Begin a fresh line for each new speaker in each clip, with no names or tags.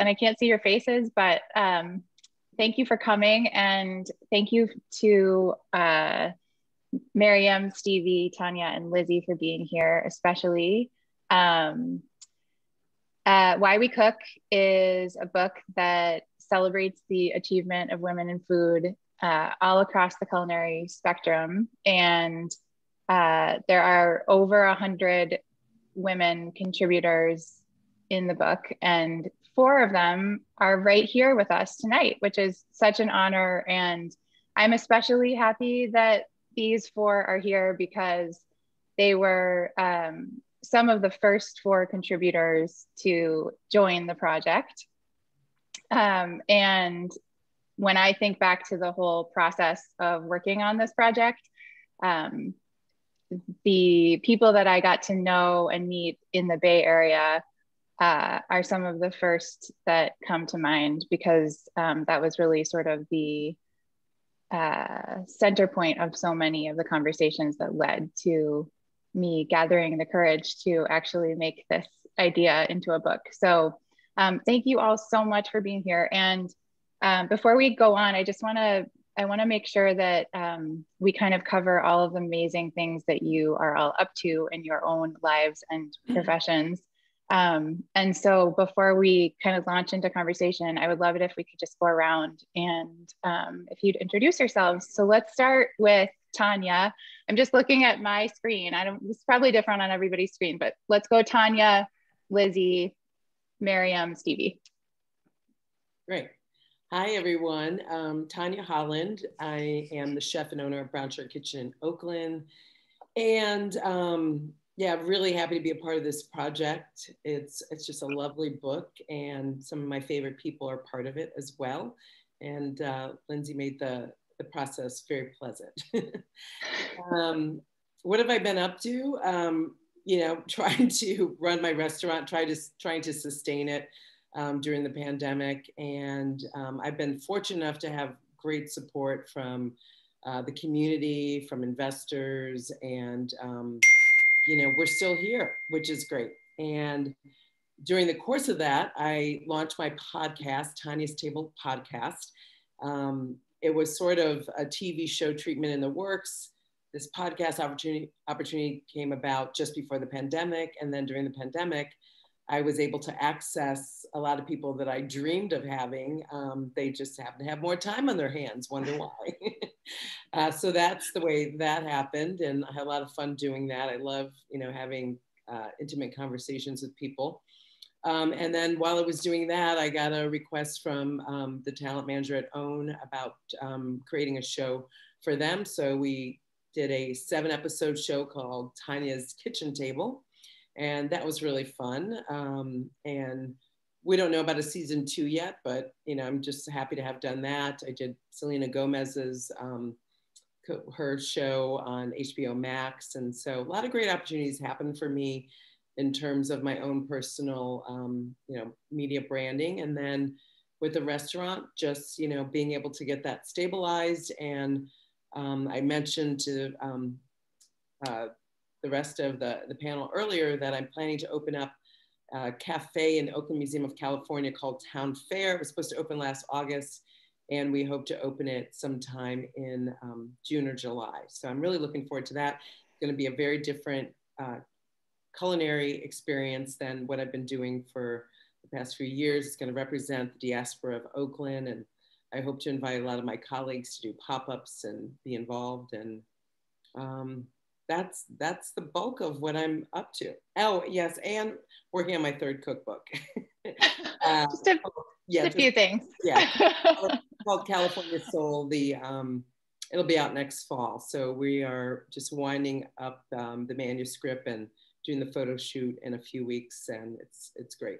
and I can't see your faces, but um, thank you for coming. And thank you to uh, Maryam, Stevie, Tanya, and Lizzie for being here, especially. Um, uh, Why We Cook is a book that celebrates the achievement of women in food uh, all across the culinary spectrum. And uh, there are over a hundred women contributors in the book, and four of them are right here with us tonight, which is such an honor. And I'm especially happy that these four are here because they were um, some of the first four contributors to join the project. Um, and when I think back to the whole process of working on this project, um, the people that I got to know and meet in the Bay Area uh, are some of the first that come to mind because um, that was really sort of the uh, center point of so many of the conversations that led to me gathering the courage to actually make this idea into a book. So um, thank you all so much for being here. And um, before we go on, I just want to I want to make sure that um, we kind of cover all of the amazing things that you are all up to in your own lives and mm-hmm. professions. Um, and so before we kind of launch into conversation, I would love it if we could just go around and um, if you'd introduce yourselves. So let's start with Tanya. I'm just looking at my screen. I don't, it's probably different on everybody's screen, but let's go Tanya, Lizzie, Maryam, Stevie.
Great. Hi, everyone. Um, Tanya Holland. I am the chef and owner of Brown Sugar Kitchen in Oakland. And um, yeah, really happy to be a part of this project. It's it's just a lovely book, and some of my favorite people are part of it as well. And uh, Lindsay made the the process very pleasant. um, what have I been up to? Um, you know, trying to run my restaurant, try to trying to sustain it um, during the pandemic, and um, I've been fortunate enough to have great support from uh, the community, from investors, and um, you know, we're still here, which is great. And during the course of that, I launched my podcast, Tanya's Table Podcast. Um, it was sort of a TV show treatment in the works. This podcast opportunity opportunity came about just before the pandemic, and then during the pandemic, I was able to access a lot of people that I dreamed of having. Um, they just happen to have more time on their hands. Wonder why. uh, so that's the way that happened, and I had a lot of fun doing that. I love, you know, having uh, intimate conversations with people. Um, and then while I was doing that, I got a request from um, the talent manager at OWN about um, creating a show for them. So we did a seven episode show called Tanya's Kitchen Table and that was really fun. Um, and we don't know about a season two yet, but you know, I'm just happy to have done that. I did Selena Gomez's um, her show on HBO Max, and so a lot of great opportunities happened for me in terms of my own personal, um, you know, media branding, and then with the restaurant, just you know, being able to get that stabilized. And um, I mentioned to um, uh, the rest of the, the panel earlier that I'm planning to open up a cafe in the Oakland Museum of California called Town Fare. It was supposed to open last August and we hope to open it sometime in um, June or July. So I'm really looking forward to that. It's gonna be a very different uh, culinary experience than what I've been doing for the past few years. It's gonna represent the diaspora of Oakland and I hope to invite a lot of my colleagues to do pop-ups and be involved and um, that's that's the bulk of what I'm up to. Oh yes, and working on my third cookbook.
uh, just a, yeah, just a few things.
yeah, called California Soul. The um, it'll be out next fall. So we are just winding up um, the manuscript and doing the photo shoot in a few weeks, and it's it's great.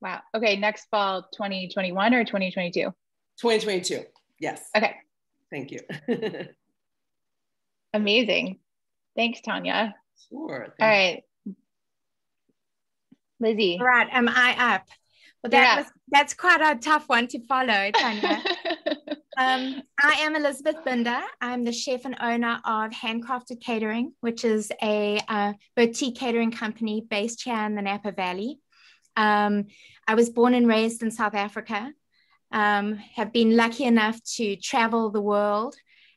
Wow. Okay, next fall, 2021 or 2022?
2022. Yes.
Okay.
Thank you.
Amazing. Thanks, Tanya.
Sure.
All right. Lizzie.
All right. Am I up? Well, that yeah. was that's quite a tough one to follow, Tanya. um, I am Elizabeth Binder. I'm the chef and owner of Handcrafted Catering, which is a uh, boutique catering company based here in the Napa Valley. Um, I was born and raised in South Africa, um, have been lucky enough to travel the world,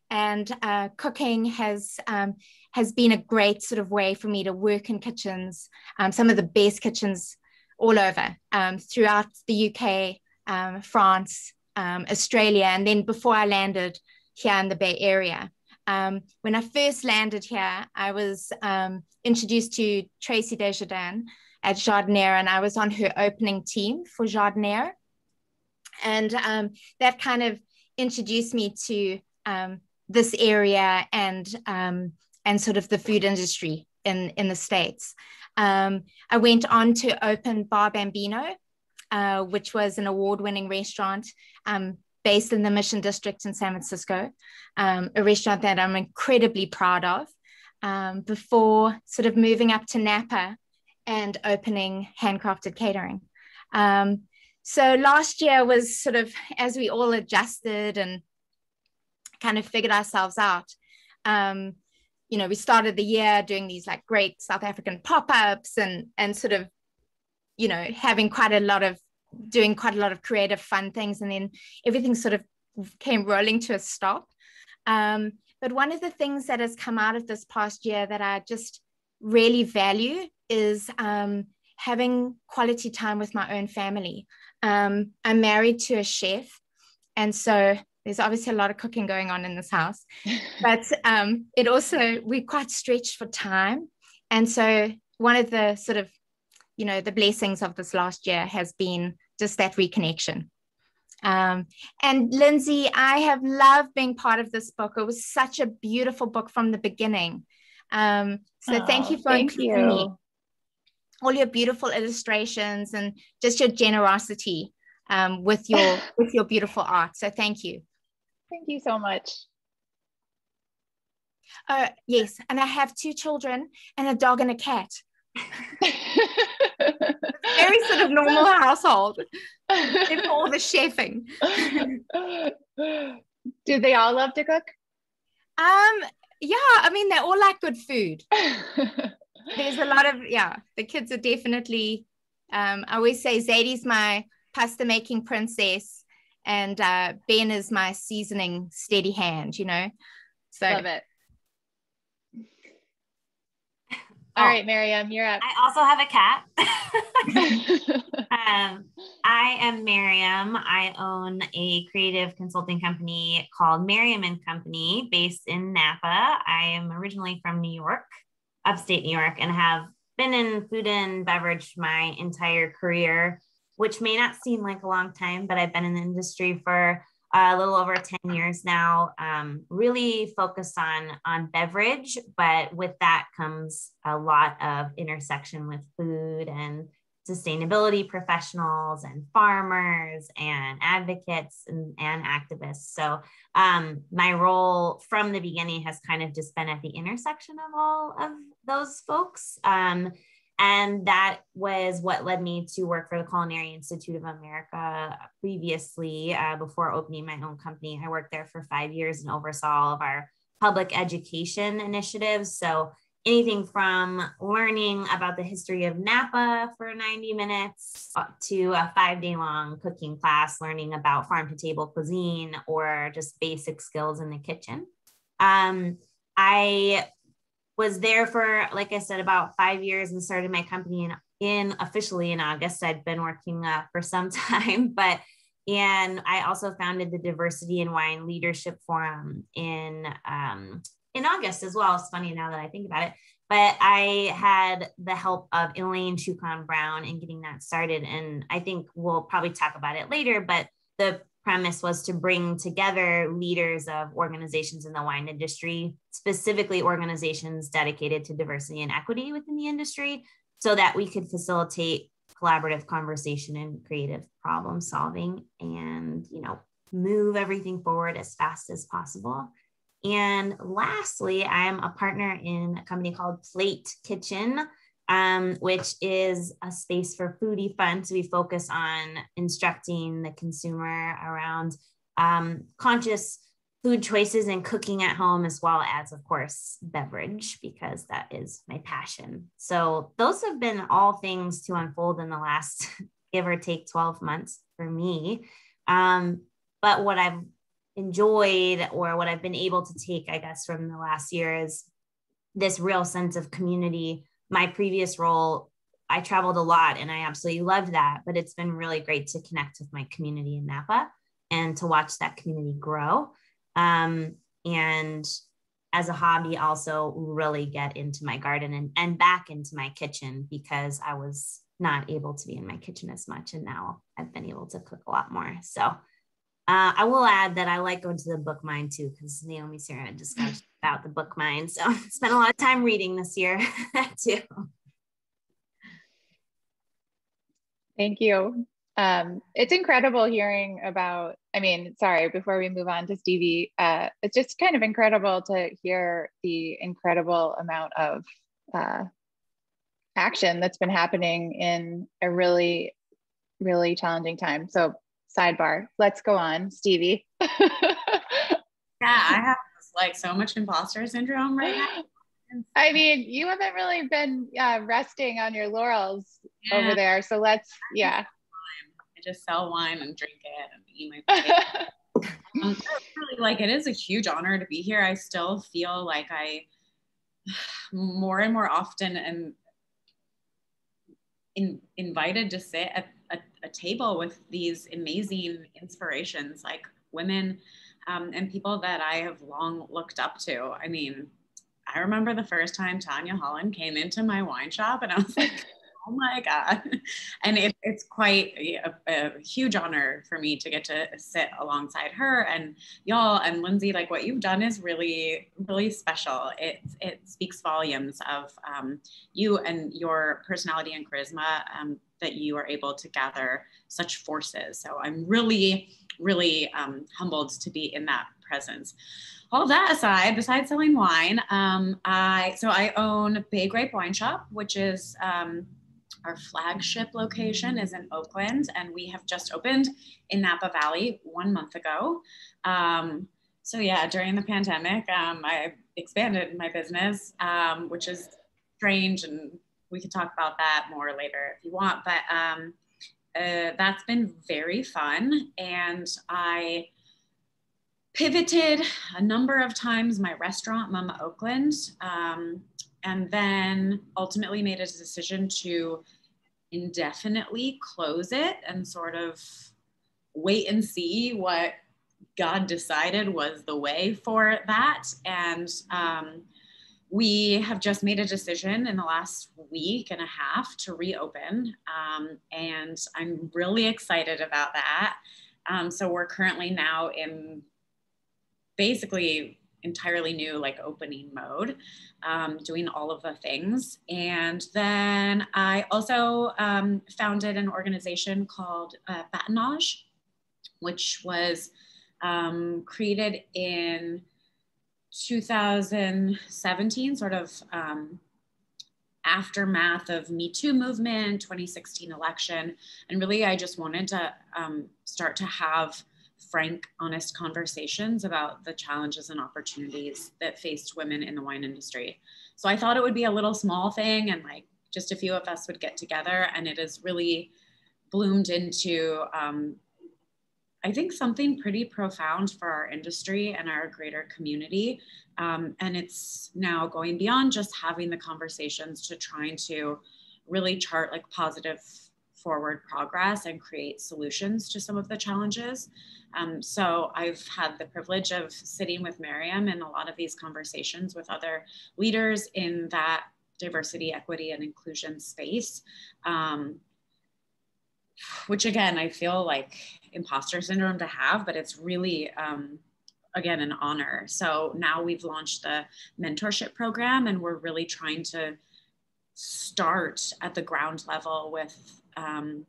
and uh, cooking has um, has been a great sort of way for me to work in kitchens, um, some of the best kitchens all over um, throughout the UK, um, France, Australia, and then before I landed here in the Bay Area. Um, when I first landed here, I was um, introduced to Traci Des Jardins at Jardinière, and I was on her opening team for Jardinière. And um, that kind of introduced me to um, this area and um, and sort of the food industry in, in the States. Um, I went on to open Bar Bambino, uh, which was an award winning restaurant um, based in the Mission District in San Francisco, um, a restaurant that I'm incredibly proud of. Um, before sort of moving up to Napa and opening handcrafted catering. Um, so last year was sort of as we all adjusted and kind of figured ourselves out. Um, you know, we started the year doing these like great South African pop-ups and and sort of, you know, having quite a lot of doing quite a lot of creative fun things and then everything sort of came rolling to a stop. Um, but one of the things that has come out of this past year that i just really value is um, having quality time with my own family. Um, i'm married to a chef and so there's obviously a lot of cooking going on in this house but um, it also we're quite stretched for time and so one of the sort of you know the blessings of this last year has been just that reconnection. Um, and Lindsay, I have loved being part of this book. It was such a beautiful book from the beginning. Um, so oh, thank you for thank including you. me. All your beautiful illustrations and just your generosity um, with your with your beautiful art. So thank you.
Thank you so much.
Uh, yes, and I have two children and a dog and a cat. very sort of normal household in all the chefing.
Do they all love to cook?
Um, yeah, I mean they all like good food. There's a lot of yeah, the kids are definitely um, I always say Zadie's my pasta making princess and uh, Ben is my seasoning steady hand, you know.
So love it. All oh, right, Maryam, you're up.
I also have a cat. um, I am Maryam. I own a creative consulting company called Maryam and Company based in Napa. I am originally from New York, upstate New York, and have been in food and beverage my entire career, which may not seem like a long time, but I've been in the industry for a little over 10 years now, um, really focused on, on beverage, but with that comes a lot of intersection with food and sustainability professionals and farmers and advocates and, and activists. So um, my role from the beginning has kind of just been at the intersection of all of those folks. Um, and that was what led me to work for the Culinary Institute of America previously, uh, before opening my own company. I worked there for five years and oversaw all of our public education initiatives. So anything from learning about the history of Napa for 90 minutes to a five day long cooking class, learning about farm to table cuisine or just basic skills in the kitchen. Um, I was there for, like I said, about five years and started my company in, in officially in August. I'd been working uh, for some time, but and I also founded the Diversity in Wine Leadership Forum in um, in August as well. It's funny now that I think about it. But I had the help of Elaine Chukan Brown in getting that started. And I think we'll probably talk about it later. But the premise was to bring together leaders of organizations in the wine industry, specifically organizations dedicated to diversity and equity within the industry, so that we could facilitate collaborative conversation and creative problem solving and, you know, move everything forward as fast as possible. And lastly, I'm a partner in a company called Plate Kitchen, um, which is a space for foodie fun. So we focus on instructing the consumer around um, conscious food choices and cooking at home, as well as, of course, beverage, because that is my passion. So, those have been all things to unfold in the last give or take 12 months for me. Um, but what I've enjoyed or what I've been able to take, I guess, from the last year is this real sense of community. My previous role, I traveled a lot and I absolutely loved that, but it's been really great to connect with my community in Napa and to watch that community grow. Um, and as a hobby, also really get into my garden and, and back into my kitchen because I was not able to be in my kitchen as much. And now I've been able to cook a lot more. So uh, I will add that I like going to the Bookmine too, because Naomi Sarah discussed about the Bookmine. So I spent a lot of time reading this year too.
Thank you. Um, it's incredible hearing about, I mean, sorry, before we move on to Stevie, uh, it's just kind of incredible to hear the incredible amount of uh, action that's been happening in a really, really challenging time. So, sidebar, let's go on, Stevie.
yeah, I have like so much imposter syndrome right now.
I mean, you haven't really been uh, resting on your laurels yeah. over there. So let's, yeah I
just sell wine and drink it and eat my um, really like it is a huge honor to be here. I still feel like I more and more often am in, invited to sit at a, table with these amazing inspirations like women um, and people that I have long looked up to. I mean, I remember the first time Tanya Holland came into my wine shop and I was like, oh my God. And it, it's quite a, a, huge honor for me to get to sit alongside her and y'all and Lindsay, like what you've done is really, really special. It, it speaks volumes of um, you and your personality and charisma um, that you are able to gather such forces. So I'm really, really um, humbled to be in that presence all that aside, besides selling wine, um, I so I own Bay Grape Wine Shop, which is um, our flagship location is in Oakland, and we have just opened in Napa Valley one month ago. Um, so yeah, during the pandemic, um, I expanded my business, um, which is strange, and we can talk about that more later if you want. But um, uh, that's been very fun, and I pivoted a number of times my restaurant, Mama Oakland, um, and then ultimately made a decision to indefinitely close it and sort of wait and see what God decided was the way for that. And um, we have just made a decision in the last week and a half to reopen. Um, and I'm really excited about that. Um, so we're currently now in basically entirely new like opening mode, um, doing all of the things. And then I also um, founded an organization called uh, Bâtonnage, which was um, created in 2017, sort of um, aftermath of Me Too movement, 2016 election. And really, I just wanted to um, start to have frank, honest conversations about the challenges and opportunities that faced women in the wine industry. So I thought it would be a little small thing and like just a few of us would get together, and it has really bloomed into, um, I think, something pretty profound for our industry and our greater community. Um, and it's now going beyond just having the conversations to trying to really chart like positive forward progress and create solutions to some of the challenges. Um, so I've had the privilege of sitting with Maryam in a lot of these conversations with other leaders in that diversity, equity, and inclusion space. Um, which again, I feel like imposter syndrome to have, but it's really um, again an honor. So now we've launched the mentorship program, and we're really trying to start at the ground level with um,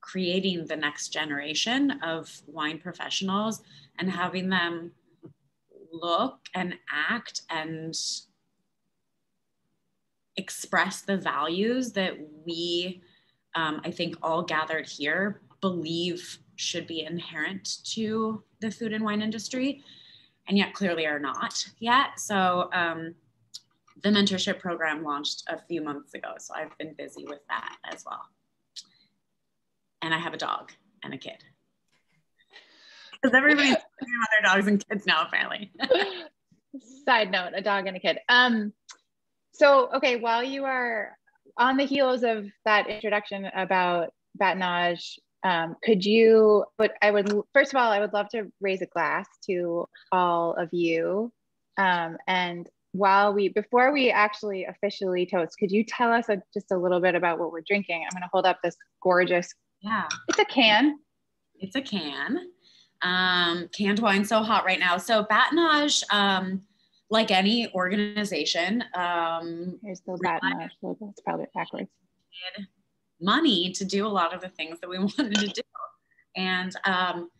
creating the next generation of wine professionals and having them look and act and express the values that we, um, I think, all gathered here believe should be inherent to the food and wine industry. and yet clearly are not yet. So um, the mentorship program launched a few months ago. So I've been busy with that as well. And I have a dog and a kid. Because everybody's talking about their dogs and kids now, apparently.
Side note, a dog and a kid. Um, so, okay, while you are on the heels of that introduction about Bâtonnage, um, could you, but I would, first of all, I would love to raise a glass to all of you. Um, and while we, before we actually officially toast, could you tell us a, just a little bit about what we're drinking? I'm going to hold up this gorgeous,
yeah,
it's a can.
It's a can. Um, canned wine so hot right now. So Bâtonnage, um, like any organization, um,
here's the Bâtonnage logo. It's probably backwards.
Money to do a lot of the things that we wanted to do, and um,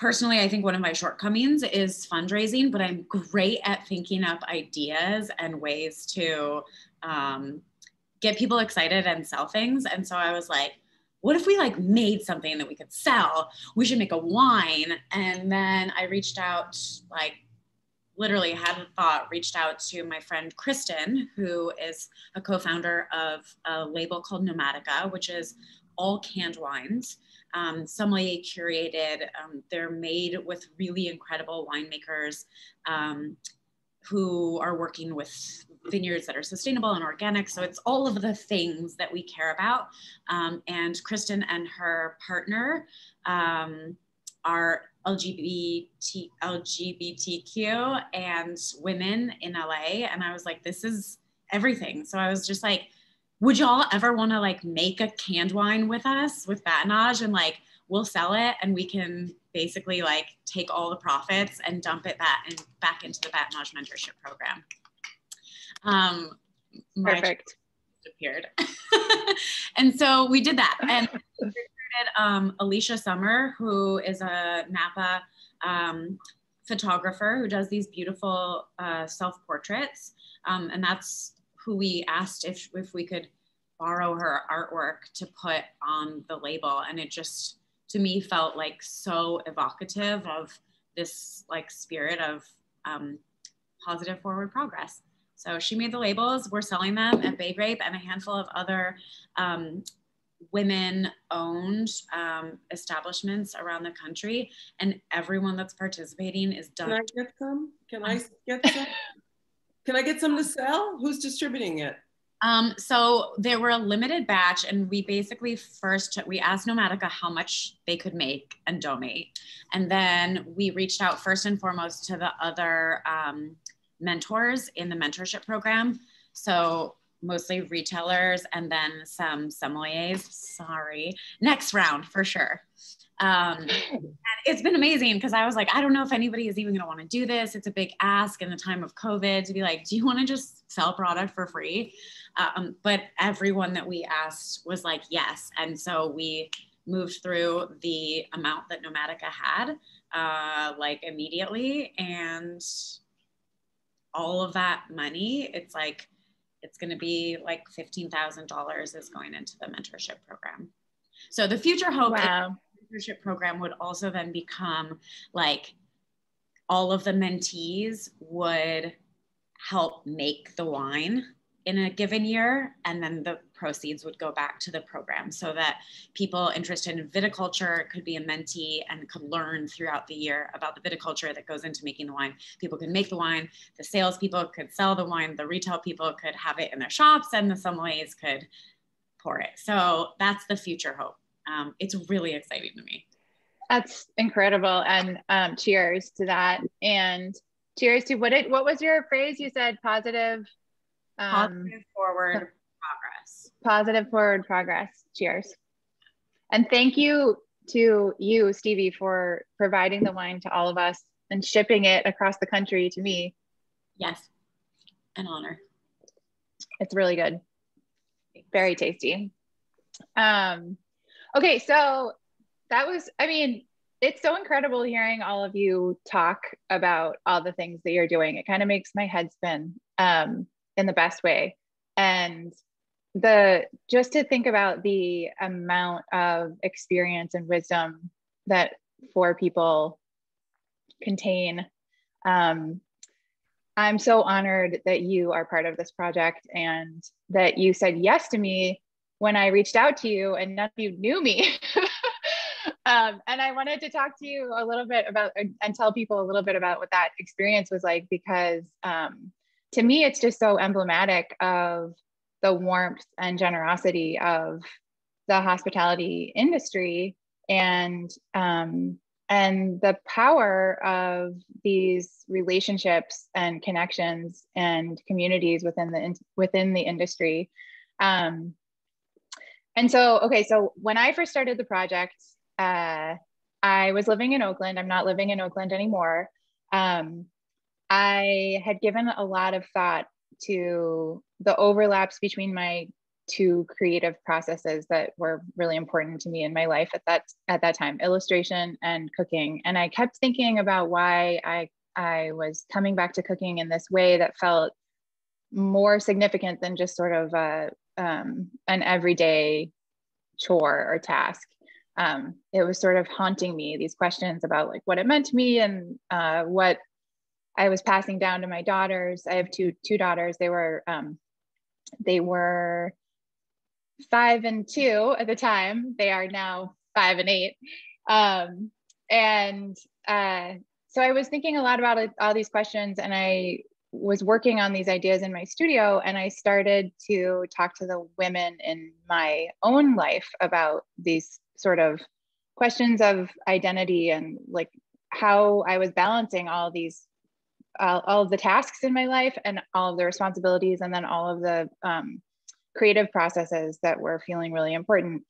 personally, I think one of my shortcomings is fundraising, but I'm great at thinking up ideas and ways to um, get people excited and sell things. And so I was like, what if we like made something that we could sell? We should make a wine. And then I reached out, like, literally had a thought, reached out to my friend Kristen, who is a co founder of a label called Nomadica, which is all canned wines. Um, sommelier curated, um, they're made with really incredible winemakers. Um, who are working with vineyards that are sustainable and organic. So it's all of the things that we care about. Um, and Kristen and her partner um, are LGBT, LGBTQ and women in LA. And I was like, this is everything. So I was just like, would y'all ever want to like make a canned wine with us with Bâtonnage and like we'll sell it and we can basically like take all the profits and dump it back and back into the Bâtonnage mentorship program. Um,
Perfect.
Appeared, and so we did that. And um, Alicia Summer, who is a Napa um, photographer who does these beautiful uh, self portraits, um, and that's who we asked if if we could borrow her artwork to put on the label, and it just to me felt like so evocative of this like spirit of um, positive forward progress. So she made the labels. We're selling them at Bay Grape and a handful of other um, women-owned um, establishments around the country, and everyone that's participating is done.
Can I get some? Can I get some? Can I get some to sell? Who's distributing it?
Um, so there were a limited batch, and we basically first we asked Nomadica how much they could make and donate, and then we reached out first and foremost to the other um, mentors in the mentorship program. So mostly retailers and then some sommeliers. Sorry, next round for sure. Um, and it's been amazing because I was like, I don't know if anybody is even going to want to do this. It's a big ask in the time of COVID to be like, do you want to just sell product for free? Um, but everyone that we asked was like, yes. And so we moved through the amount that Nomadica had uh, like immediately. And all of that money, it's like, it's going to be like $15,000 is going into the mentorship program. So the future hope wow. mentorship program would also then become like all of the mentees would help make the wine in a given year and then the proceeds would go back to the program so that people interested in viticulture could be a mentee and could learn throughout the year about the viticulture that goes into making the wine. People could make the wine the salespeople could sell the wine the retail people could have it in their shops and the sommeliers could pour it. So that's the future hope. Um, it's really exciting to me.
That's incredible and um, cheers to that and cheers to what it what was your phrase? You said positive
um, positive forward progress.
Positive forward progress. Cheers. And thank you to you, Stevie, for providing the wine to all of us and shipping it across the country to me.
Yes, an honor.
It's really good. Very tasty. Um, okay, so that was, I mean, it's so incredible hearing all of you talk about all the things that you're doing. It kind of makes my head spin. Um, in the best way and the just to think about the amount of experience and wisdom that four people contain Um, I'm so honored that you are part of this project and that you said yes to me when I reached out to you and none of you knew me. um, and I wanted to talk to you a little bit about and tell people a little bit about what that experience was like because um, to me, it's just so emblematic of the warmth and generosity of the hospitality industry and um, and the power of these relationships and connections and communities within the within the industry. Um, and so okay so when i first started the project uh, i was living in oakland. I'm not living in oakland anymore. Um, i had given a lot of thought to the overlaps between my two creative processes that were really important to me in my life at that at that time illustration and cooking. And i kept thinking about why i i was coming back to cooking in this way that felt more significant than just sort of a, um, an everyday chore or task. Um, it was sort of haunting me these questions about like what it meant to me and uh, what i was passing down to my daughters i have two two daughters they were um, they were five and two at the time. They are now five and eight. Um, and uh, so I was thinking a lot about all these questions, and I was working on these ideas in my studio. And I started to talk to the women in my own life about these sort of questions of identity and like how I was balancing all these all, all of the tasks in my life and all of the responsibilities and then all of the um, creative processes that were feeling really important.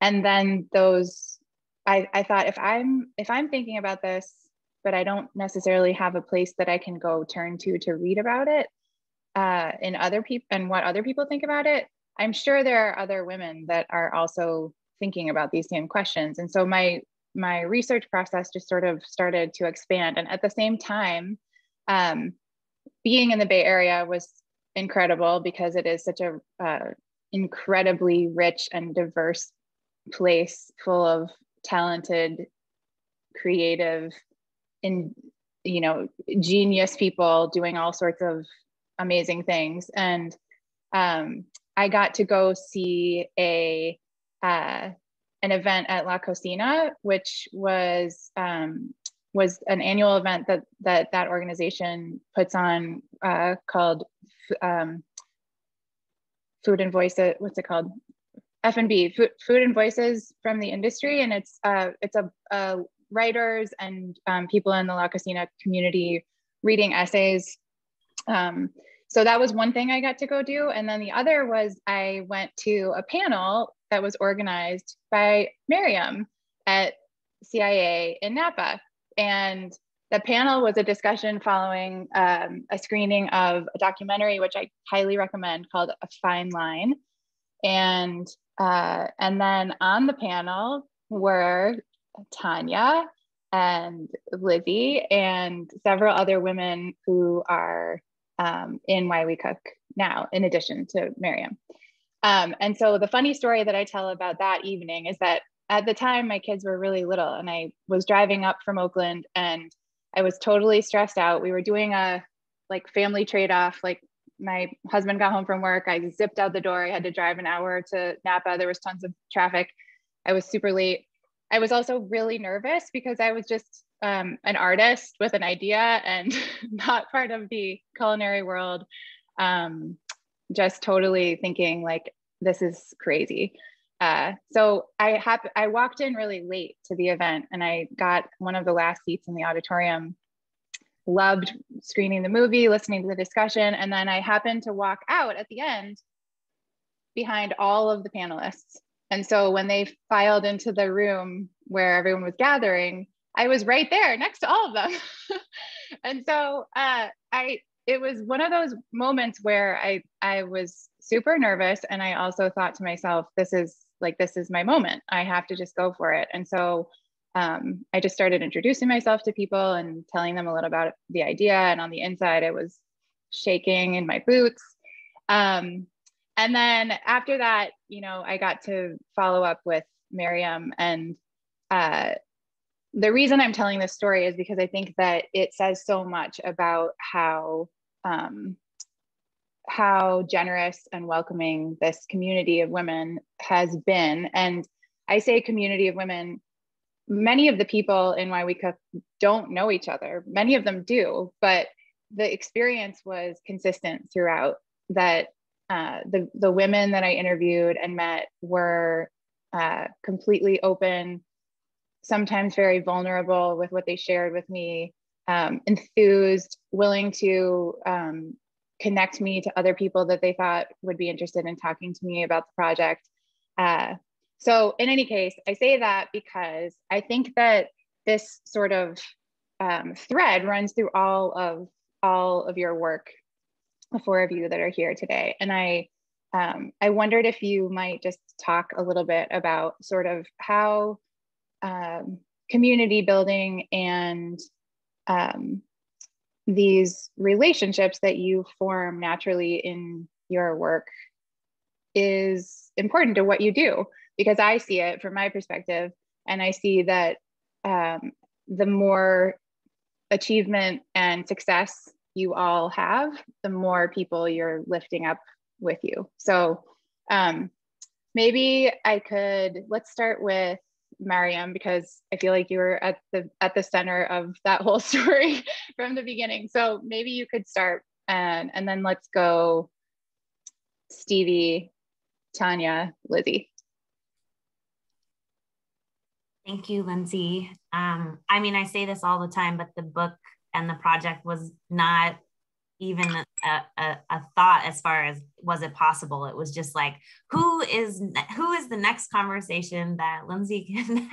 And then those I, I thought if i'm if i'm thinking about this but i don't necessarily have a place that i can go turn to to read about it uh, in other people and what other people think about it i'm sure there are other women that are also thinking about these same questions. And so my my research process just sort of started to expand. And at the same time um, being in the bay area was incredible because it is such a uh, incredibly rich and diverse place full of talented creative and you know genius people doing all sorts of amazing things. And um, i got to go see a uh, an event at la cocina which was um, was an annual event that that that organization puts on uh, called um, food and voices. What's it called? F and B, food, food and voices from the industry, and it's uh, it's a, a writers and um, people in the La Cocina community reading essays. Um, so that was one thing I got to go do, and then the other was I went to a panel that was organized by Maryam at CIA in Napa, and the panel was a discussion following um, a screening of a documentary, which I highly recommend, called A Fine Line. And uh, and then on the panel were Tanya and Lizzie and several other women who are um, in Why We Cook now, in addition to Maryam. Um, and so the funny story that I tell about that evening is that at the time my kids were really little and I was driving up from Oakland and I was totally stressed out. We were doing a like family trade off. Like my husband got home from work. I zipped out the door. I had to drive an hour to Napa. There was tons of traffic. I was super late. I was also really nervous because I was just um, an artist with an idea and not part of the culinary world. Um, just totally thinking like this is crazy. Uh, so I hap- I walked in really late to the event and I got one of the last seats in the auditorium. Loved screening the movie, listening to the discussion, and then I happened to walk out at the end behind all of the panelists. And so when they filed into the room where everyone was gathering, I was right there next to all of them. and so uh, I it was one of those moments where I I was super nervous and I also thought to myself, this is like this is my moment. I have to just go for it. And so um, i just started introducing myself to people and telling them a little about the idea. And on the inside i was shaking in my boots. Um, and then after that you know i got to follow up with Maryam. And uh, the reason I'm telling this story is because I think that it says so much about how um, how generous and welcoming this community of women has been. And I say community of women, many of the people in Why We Cook don't know each other. Many of them do, but the experience was consistent throughout that uh, the, the women that I interviewed and met were uh, completely open, sometimes very vulnerable with what they shared with me, um, enthused, willing to um, connect me to other people that they thought would be interested in talking to me about the project. Uh, so, in any case, I say that because I think that this sort of um, thread runs through all of all of your work, the four of you that are here today, and I um, I wondered if you might just talk a little bit about sort of how um, community building and um, these relationships that you form naturally in your work is important to what you do because I see it from my perspective, and I see that um, the more achievement and success you all have, the more people you're lifting up with you. So um, maybe I could let's start with Maryam because I feel like you were at the at the center of that whole story from the beginning. So maybe you could start and and then let's go Stevie, Tanya, Lizzie.
Thank you, Lindsay. Um, I mean, I say this all the time, but the book and the project was not even a, a, a, thought as far as was it possible? It was just like who is who is the next conversation that lindsay can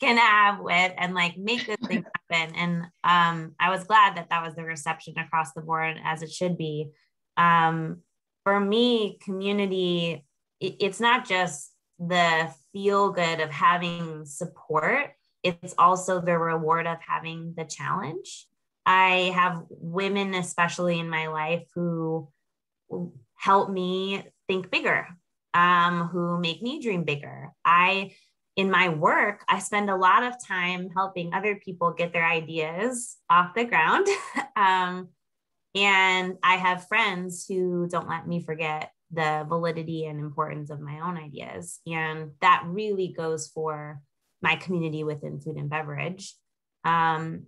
can have with and like make this thing happen? And um i was glad that that was the reception across the board as it should be. Um for me community it, it's not just the feel good of having support it's also the reward of having the challenge I have women, especially in my life, who help me think bigger, um, who make me dream bigger. I, in my work, I spend a lot of time helping other people get their ideas off the ground. um, and I have friends who don't let me forget the validity and importance of my own ideas. And that really goes for my community within food and beverage. Um,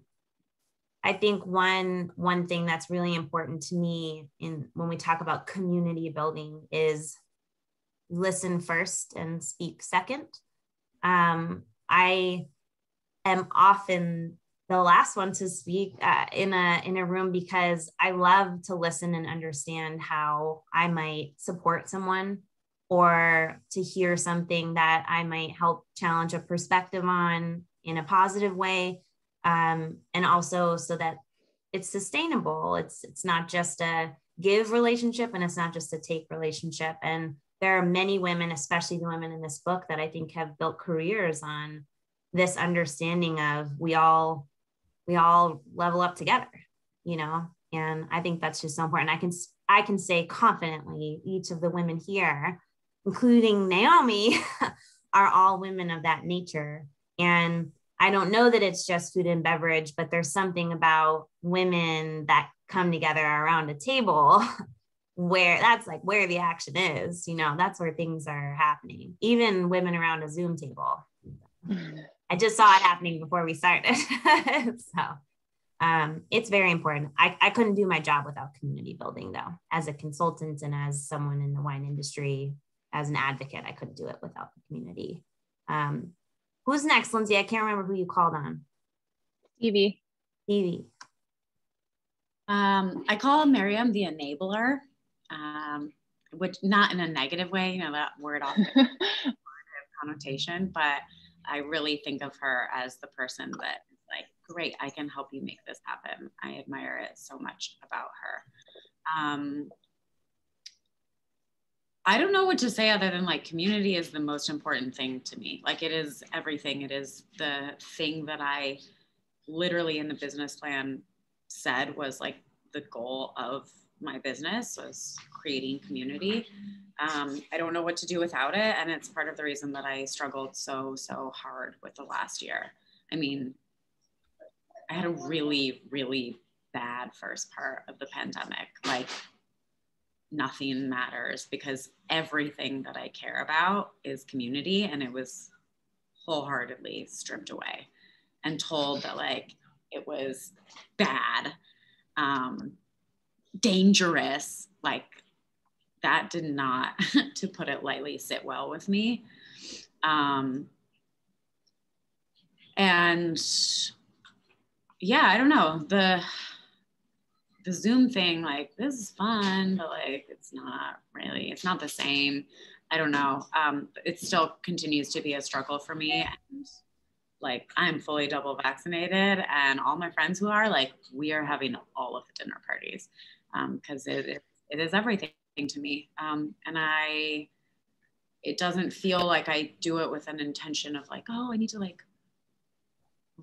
I think one one thing that's really important to me in when we talk about community building is listen first and speak second. Um, I am often the last one to speak uh, in a in a room because I love to listen and understand how I might support someone or to hear something that I might help challenge a perspective on in a positive way um, and also so that it's sustainable. It's it's not just a give relationship and it's not just a take relationship. And there are many women, especially the women in this book, that I think have built careers on this understanding of we all we all level up together, you know. And I think that's just so important. I can I can say confidently, each of the women here, including Naomi, are all women of that nature. And I don't know that it's just food and beverage, but there's something about women that come together around a table where that's like where the action is, you know, that's where things are happening. Even women around a Zoom table. I just saw it happening before we started. so um, it's very important. I, I couldn't do my job without community building though. As a consultant and as someone in the wine industry, as an advocate, I couldn't do it without the community. Um, Who's next, Lindsay? I can't remember who you called on.
Stevie.
Stevie.
Um, I call Maryam the enabler, um, which not in a negative way, you know, that word often connotation, but I really think of her as the person that is like, great, I can help you make this happen. I admire it so much about her. Um, I don't know what to say other than like community is the most important thing to me. Like it is everything. It is the thing that I literally in the business plan said was like the goal of my business was creating community. Um, I don't know what to do without it. And it's part of the reason that I struggled so, so hard with the last year. I mean, I had a really, really bad first part of the pandemic. Like nothing matters because everything that I care about is community. And it was wholeheartedly stripped away and told that like it was bad, um, dangerous, like that did not, to put it lightly, sit well with me. Um, and yeah, I don't know the the Zoom thing. Like this is fun, but like it's not really. It's not the same. I don't know. Um, it still continues to be a struggle for me. And like I'm fully double vaccinated, and all my friends who are like, we are having all of the dinner parties because um, it, it, it is everything to me. Um, and I, it doesn't feel like I do it with an intention of like, oh, I need to like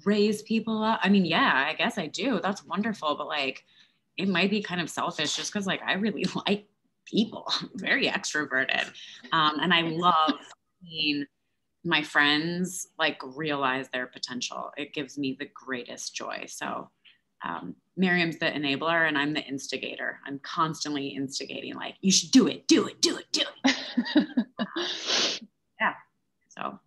raise people up. I mean, yeah, I guess I do. That's wonderful. But like, it might be kind of selfish just because like I really like people, I'm very extroverted. Um, and I love seeing my friends like realize their potential. It gives me the greatest joy. So um, Maryam's the enabler and I'm the instigator. I'm constantly instigating, like, you should do it, do it, do it, do it. yeah. So.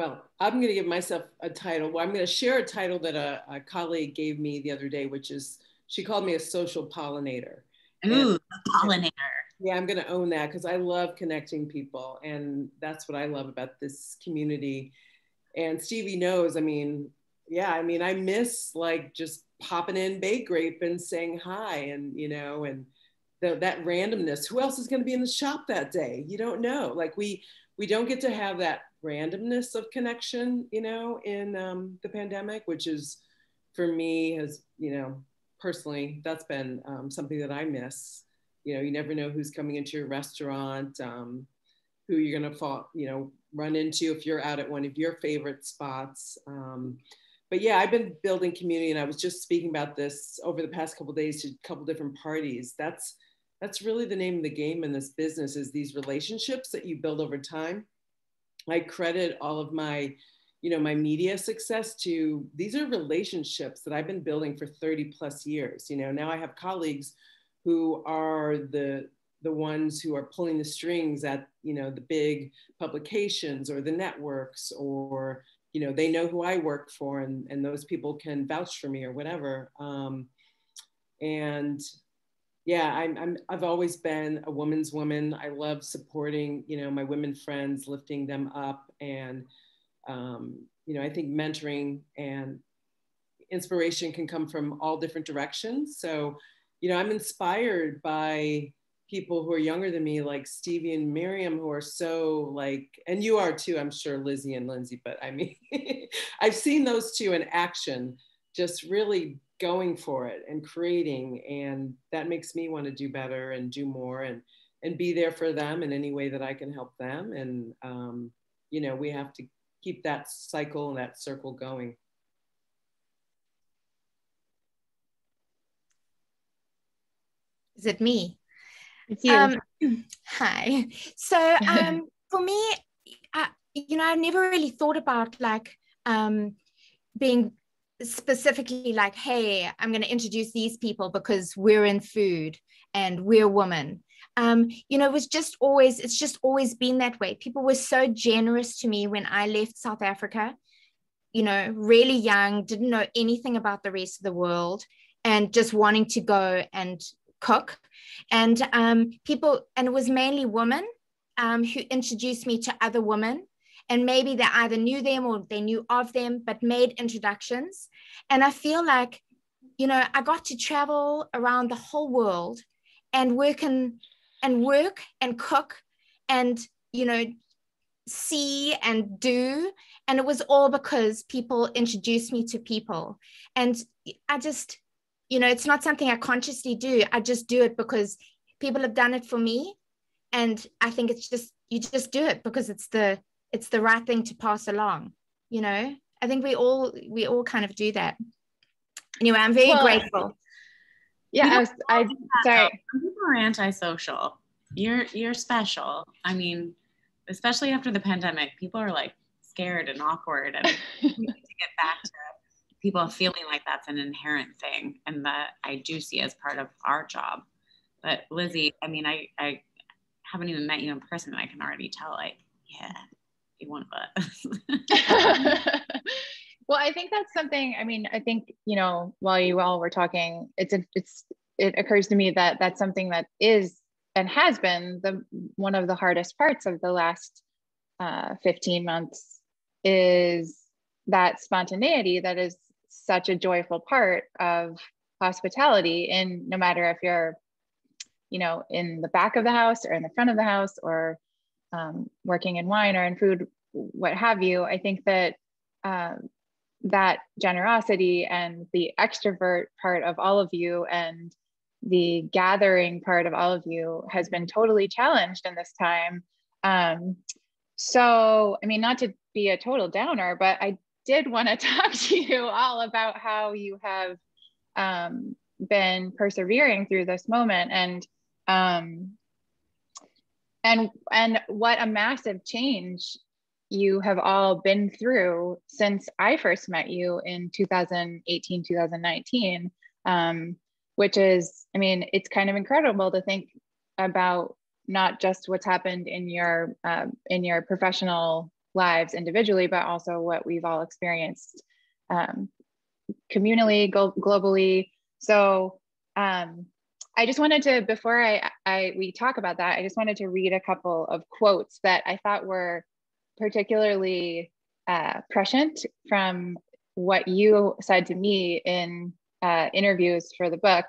Well, I'm going to give myself a title. Well, I'm going to share a title that a, a, colleague gave me the other day, which is she called me a social pollinator.
Ooh, and, pollinator.
Yeah, I'm going to own that because I love connecting people. And that's what I love about this community and Stevie knows, I mean, yeah, I mean, I miss like just popping in Bay Grape and saying hi and, you know, and the, that randomness. Who else is going to be in the shop that day? You don't know. Like we, we don't get to have that randomness of connection, you know, in um, the pandemic, which is for me has, you know, personally, that's been um, something that I miss. You know, you never know who's coming into your restaurant, um, who you're going to fall, you know, run into if you're out at one of your favorite spots. Um, but yeah, I've been building community, and I was just speaking about this over the past couple days to a couple different parties. That's that's really the name of the game in this business is these relationships that you build over time. I credit all of my, you know, my media success to these are relationships that I've been building for 30 plus years. You know, now I have colleagues who are the the ones who are pulling the strings at you know the big publications or the networks or you know they know who i work for and, and those people can vouch for me or whatever um, and yeah I'm, I'm i've always been a woman's woman. I love supporting you know my women friends lifting them up and um, you know i think mentoring and inspiration can come from all different directions. So you know i'm inspired by people who are younger than me, like Stevie and Maryam, who are so like, and you are too, I'm sure, Lizzie and Lindsay, but I mean, I've seen those two in action, just really going for it and creating. And that makes me want to do better and do more and, and be there for them in any way that I can help them. And, um, you know, we have to keep that cycle and that circle going.
Is it me? Um, hi. So um, for me, I, you know, I've never really thought about like um, being specifically like, hey, I'm going to introduce these people because we're in food and we're women. Um, you know, it was just always, it's just always been that way. People were so generous to me when I left South Africa, you know, really young, didn't know anything about the rest of the world, and just wanting to go and cook and um, people and it was mainly women um, who introduced me to other women and maybe they either knew them or they knew of them but made introductions and i feel like you know i got to travel around the whole world and work and and work and cook and you know see and do and it was all because people introduced me to people and i just you know, it's not something I consciously do. I just do it because people have done it for me. And I think it's just, you just do it because it's the, it's the right thing to pass along. You know, I think we all, we all kind of do that. Anyway, I'm very well, grateful.
Yeah, I, was, I sorry.
Some people are antisocial. You're you're special. I mean, especially after the pandemic, people are like scared and awkward and we need to get back to people feeling like that's an inherent thing and that I do see as part of our job. But Lizzie, I mean, I, I haven't even met you in person and I can already tell like, yeah, you want us.
well, I think that's something, I mean, I think, you know, while you all were talking, it's, a, it's, it occurs to me that that's something that is and has been the one of the hardest parts of the last uh, 15 months is that spontaneity that is such a joyful part of hospitality and no matter if you're you know in the back of the house or in the front of the house or um, working in wine or in food what have you i think that um, that generosity and the extrovert part of all of you and the gathering part of all of you has been totally challenged in this time. Um, so i mean not to be a total downer but i did want to talk to you all about how you have um, been persevering through this moment and um, and and what a massive change you have all been through since I first met you in 2018 2019 um, which is I mean it's kind of incredible to think about not just what's happened in your uh, in your professional lives individually, but also what we've all experienced um, communally, go- globally. So um, I just wanted to, before I, I we talk about that, I just wanted to read a couple of quotes that I thought were particularly uh, prescient from what you said to me in uh, interviews for the book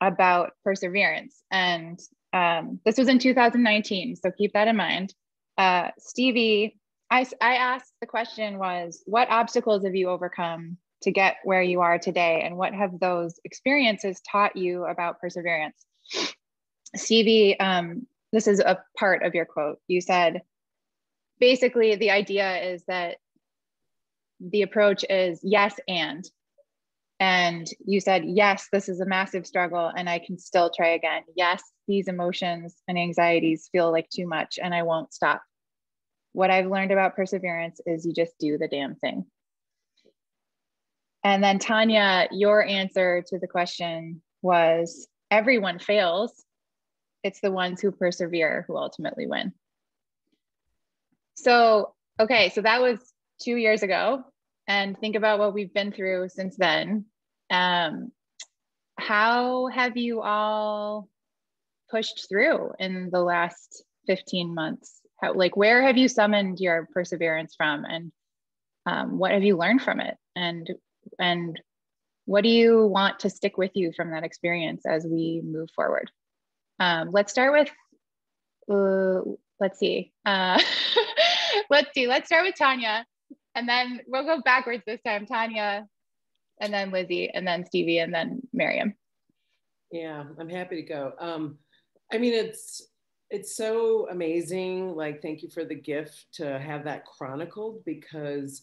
about perseverance. And um, this was in 2019, so keep that in mind. Uh, Stevie I, I asked the question was, what obstacles have you overcome to get where you are today? And what have those experiences taught you about perseverance? Stevie, um, this is a part of your quote. You said, basically, the idea is that the approach is yes and. And you said, yes, this is a massive struggle and I can still try again. Yes, these emotions and anxieties feel like too much and I won't stop what I've learned about perseverance is you just do the damn thing. And then, Tanya, your answer to the question was everyone fails. It's the ones who persevere who ultimately win. So, okay, so that was two years ago. And think about what we've been through since then. Um, how have you all pushed through in the last 15 months? How, like, where have you summoned your perseverance from, and um, what have you learned from it, and and what do you want to stick with you from that experience as we move forward? Um, let's start with, uh, let's see, uh, let's see, let's start with Tanya, and then we'll go backwards this time. Tanya, and then Lizzie, and then Stevie, and then Maryam.
Yeah, I'm happy to go. Um, I mean, it's it's so amazing. Like, thank you for the gift to have that chronicled because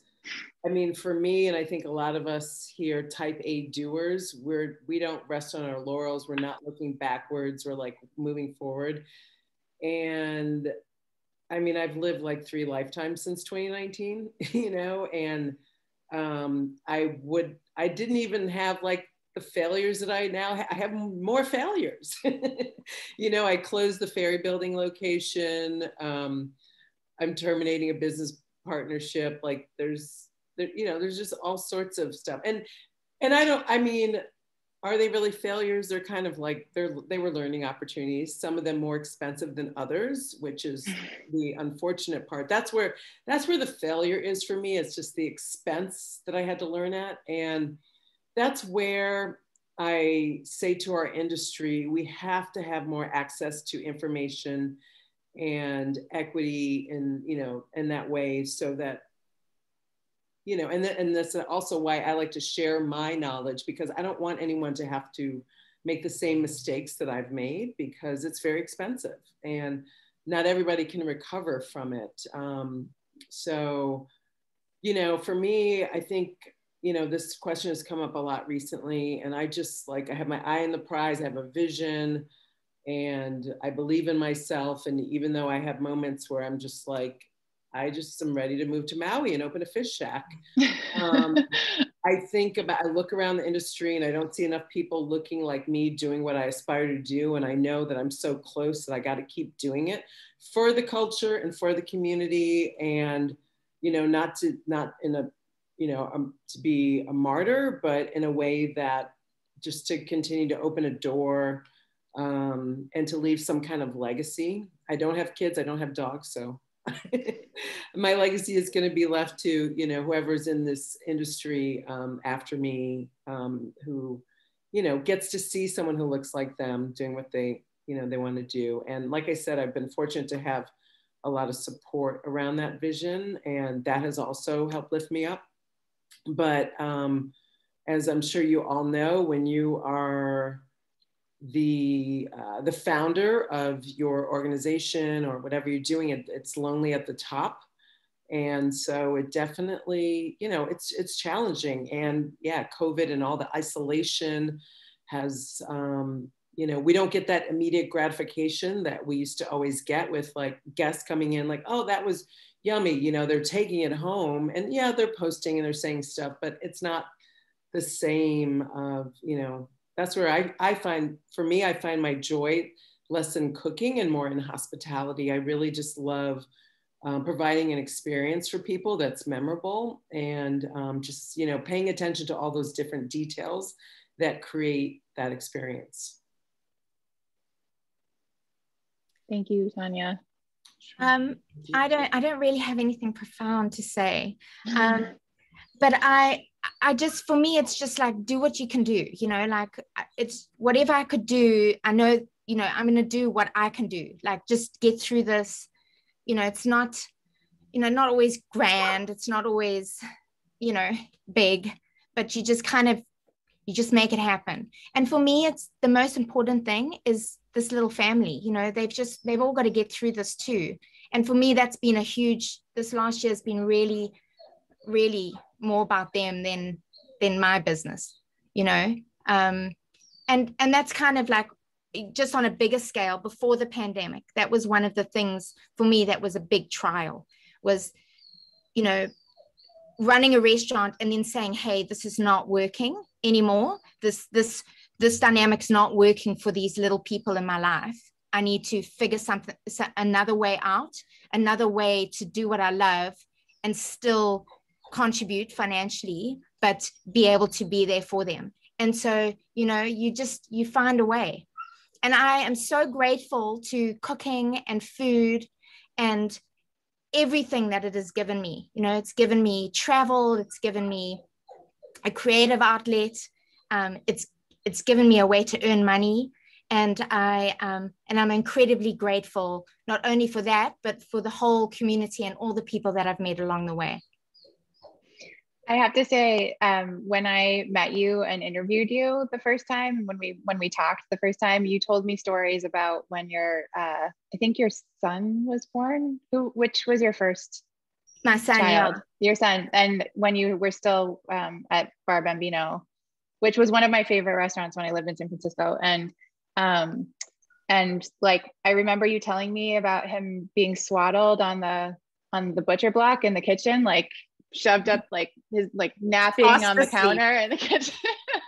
I mean, for me, and I think a lot of us here, type A doers, we're we don't rest on our laurels. We're not looking backwards. We're like moving forward. And I mean, I've lived like three lifetimes since 2019, you know, and um, I would I didn't even have like the failures that I now ha- I have more failures. you know, I closed the ferry building location. Um, I'm terminating a business partnership. Like there's, there, you know, there's just all sorts of stuff. And and I don't. I mean, are they really failures? They're kind of like they're they were learning opportunities. Some of them more expensive than others, which is the unfortunate part. That's where that's where the failure is for me. It's just the expense that I had to learn at and that's where I say to our industry, we have to have more access to information and equity in, you know, in that way so that, you know, and, th- and that's also why I like to share my knowledge because I don't want anyone to have to make the same mistakes that I've made because it's very expensive and not everybody can recover from it. Um, so, you know, for me, I think you know, this question has come up a lot recently, and I just like I have my eye on the prize. I have a vision, and I believe in myself. And even though I have moments where I'm just like, I just am ready to move to Maui and open a fish shack. Um, I think about, I look around the industry and I don't see enough people looking like me doing what I aspire to do. And I know that I'm so close that I got to keep doing it for the culture and for the community. And, you know, not to, not in a, you know, um, to be a martyr, but in a way that just to continue to open a door um, and to leave some kind of legacy. I don't have kids, I don't have dogs, so my legacy is going to be left to you know whoever's in this industry um, after me um, who you know gets to see someone who looks like them doing what they you know they want to do and like i said i've been fortunate to have a lot of support around that vision and that has also helped lift me up but um, as i'm sure you all know when you are the uh, the founder of your organization or whatever you're doing it, it's lonely at the top. And so it definitely you know it's it's challenging. And yeah covid and all the isolation has um, you know we don't get that immediate gratification that we used to always get with like guests coming in like oh that was yummy you know they're taking it home. And yeah they're posting and they're saying stuff but it's not the same of you know that's where I, I find, for me, I find my joy less in cooking and more in hospitality. I really just love um, providing an experience for people that's memorable and um, just, you know, paying attention to all those different details that create that experience.
Thank you, Tanya.
Um, I don't, I don't really have anything profound to say, um, but I, I just, for me, it's just like, do what you can do, you know, like it's whatever I could do. I know, you know, I'm going to do what I can do, like just get through this. You know, it's not, you know, not always grand. It's not always, you know, big, but you just kind of, you just make it happen. And for me, it's the most important thing is this little family, you know, they've just, they've all got to get through this too. And for me, that's been a huge, this last year has been really, really more about them than than my business you know? Um and and that's kind of like just on a bigger scale before the pandemic that was one of the things for me that was a big trial was you know running a restaurant and then saying hey this is not working anymore. This this this dynamic's not working for these little people in my life. I need to figure something another way out another way to do what i love and still contribute financially but be able to be there for them. And so you know you just you find a way. And i am so grateful to cooking and food and everything that it has given me. You know it's given me travel it's given me a creative outlet um, it's it's given me a way to earn money. And i um, and i'm incredibly grateful not only for that but for the whole community and all the people that i've met along the way
I have to say, um, when I met you and interviewed you the first time, when we when we talked the first time, you told me stories about when your uh, I think your son was born. Who which was your first
my son child?
Yeah. Your son, and when you were still um, at Bar Bambino, which was one of my favorite restaurants when I lived in San Francisco, and um, and like I remember you telling me about him being swaddled on the on the butcher block in the kitchen, like shoved up like his like napping on the, the counter in the kitchen.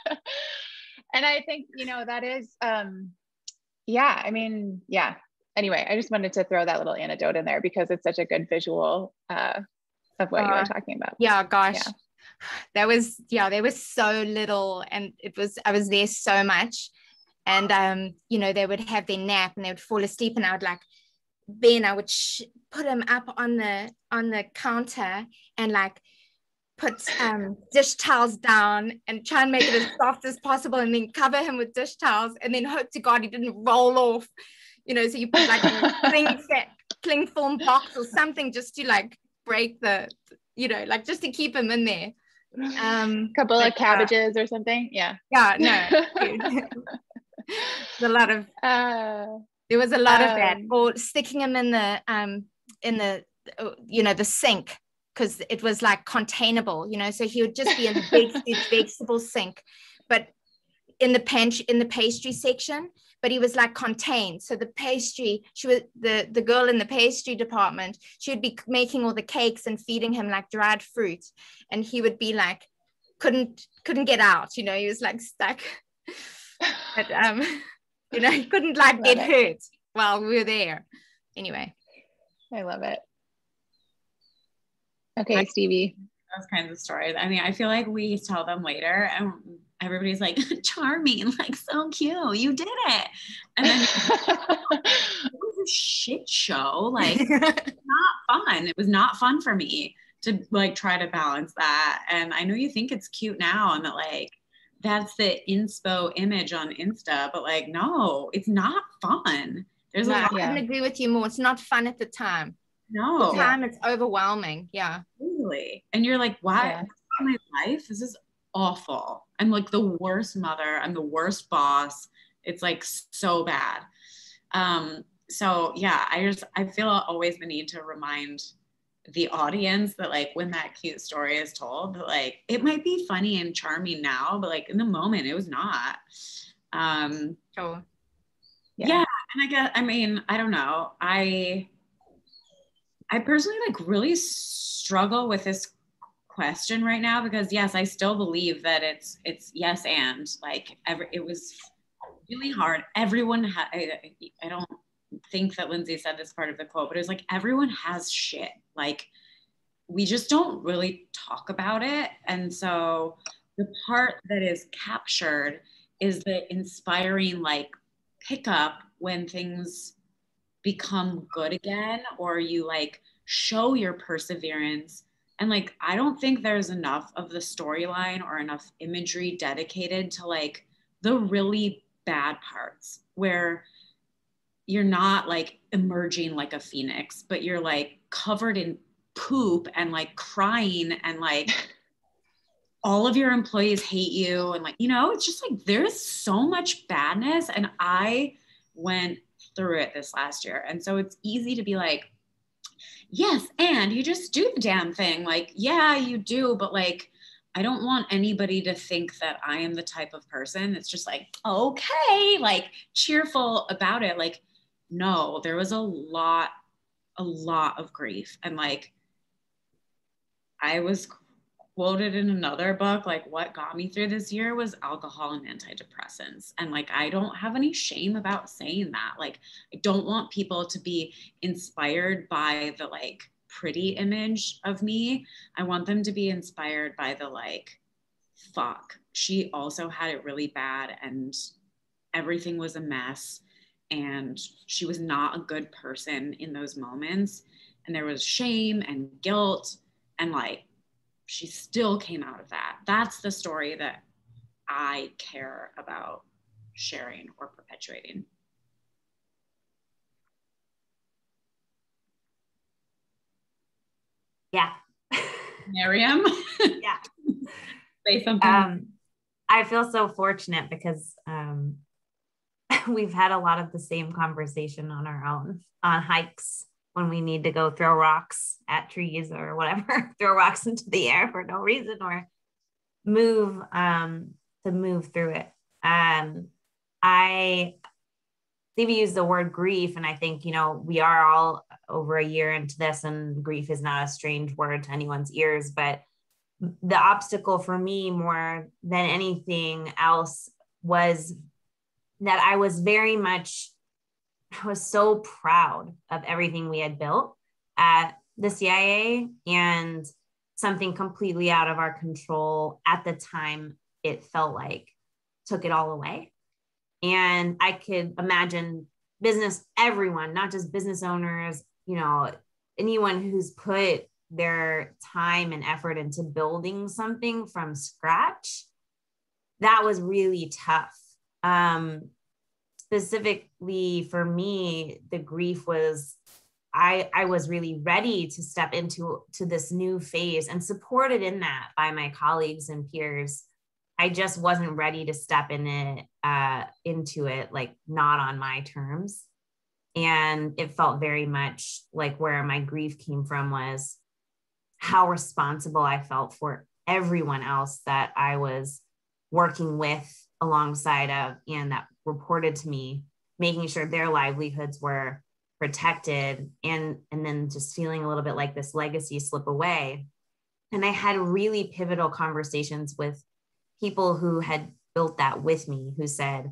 and I think, you know, that is um yeah, I mean, yeah. Anyway, I just wanted to throw that little anecdote in there because it's such a good visual uh of what uh, you were talking about.
Yeah, gosh. Yeah. There was yeah, there was so little and it was I was there so much. And um, you know, they would have their nap and they would fall asleep and I would like then I would sh- put him up on the on the counter and like put um, dish towels down and try and make it as soft as possible and then cover him with dish towels and then hope to God he didn't roll off. You know, so you put like a cling, set, cling film box or something just to like break the, you know, like just to keep him in there.
Um, couple of cabbages uh, or something. Yeah.
Yeah. No. a lot of uh, there was a lot um, of that, um, or sticking them in the um in the uh, you know the sink because it was like containable, you know. So he would just be in the big vegetable sink, but in the pantry in the pastry section but he was like contained. So the pastry she was the the girl in the pastry department she would be making all the cakes and feeding him like dried fruit and he would be like couldn't couldn't get out you know? He was like stuck. But um you know he couldn't like get it. hurt while we were there anyway
i love it okay stevie
those kinds of stories i mean i feel like we tell them later and everybody's like charming, like so cute, you did it. And then it was a shit show. Like not fun. It was not fun for me to like try to balance that. And I know you think it's cute now and that like that's the inspo image on Insta, but like no, it's not fun. There's
no, a lot. I can agree with you more. It's not fun at the time.
No.
The time it's overwhelming. Yeah.
Totally. And you're like, why? Yeah. My life. This is awful. I'm like the worst mother. I'm the worst boss. It's like so bad. Um, so yeah, I just I feel always the need to remind the audience that like when that cute story is told, that like it might be funny and charming now, but like in the moment it was not. Um
oh.
yeah. yeah. And I guess I mean, I don't know. I I personally like really struggle with this question right now because yes, I still believe that it's it's yes and like every it was really hard. Everyone ha- I, I don't think that Lindsay said this part of the quote, but it was like everyone has shit. Like we just don't really talk about it. And so the part that is captured is the inspiring like pickup when things become good again or you like show your perseverance and like, I don't think there's enough of the storyline or enough imagery dedicated to like the really bad parts where you're not like emerging like a phoenix, but you're like covered in poop and like crying and like all of your employees hate you. And like, you know, it's just like there's so much badness. And I went through it this last year. And so it's easy to be like, yes and you just do the damn thing like yeah you do but like i don't want anybody to think that i am the type of person that's just like okay like cheerful about it like no there was a lot a lot of grief. And like i was quoted in another book like what got me through this year was alcohol and antidepressants. And like i don't have any shame about saying that. Like i don't want people to be inspired by the like pretty image of me. I want them to be inspired by the like fuck. She also had it really bad and everything was a mess and she was not a good person in those moments and there was shame and guilt and like she still came out of that. That's the story that I care about sharing or perpetuating.
Yeah.
Maryam?
yeah.
Say something. Um,
I feel so fortunate because um, we've had a lot of the same conversation on our own on hikes when we need to go throw rocks at trees or whatever, throw rocks into the air for no reason or move um, to move through it. Um, I Stevie used the word grief, and I think you know we are all over a year into this, and grief is not a strange word to anyone's ears. But the obstacle for me, more than anything else, was that I was very much I was so proud of everything we had built at the CIA and something completely out of our control at the time it felt like took it all away. And i could imagine business everyone not just business owners you know anyone who's put their time and effort into building something from scratch that was really tough um, specifically for me, the grief was I, I was really ready to step into to this new phase and supported in that by my colleagues and peers. I just wasn't ready to step in it uh, into it like not on my terms, and it felt very much like where my grief came from was how responsible I felt for everyone else that I was working with alongside of and that reported to me, making sure their livelihoods were protected and and then just feeling a little bit like this legacy slip away. And I had really pivotal conversations with people who had built that with me who said,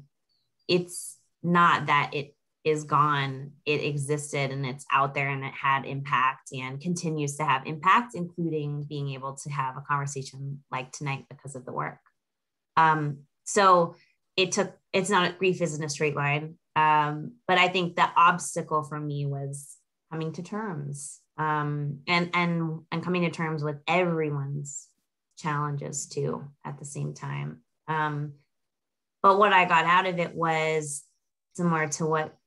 it's not that it is gone, it existed and it's out there and it had impact and continues to have impact, including being able to have a conversation like tonight because of the work. Um, so it took, it's not, grief isn't a straight line. Um, but I think the obstacle for me was coming to terms um, and, and, and coming to terms with everyone's challenges too at the same time. Um, but what I got out of it was similar to what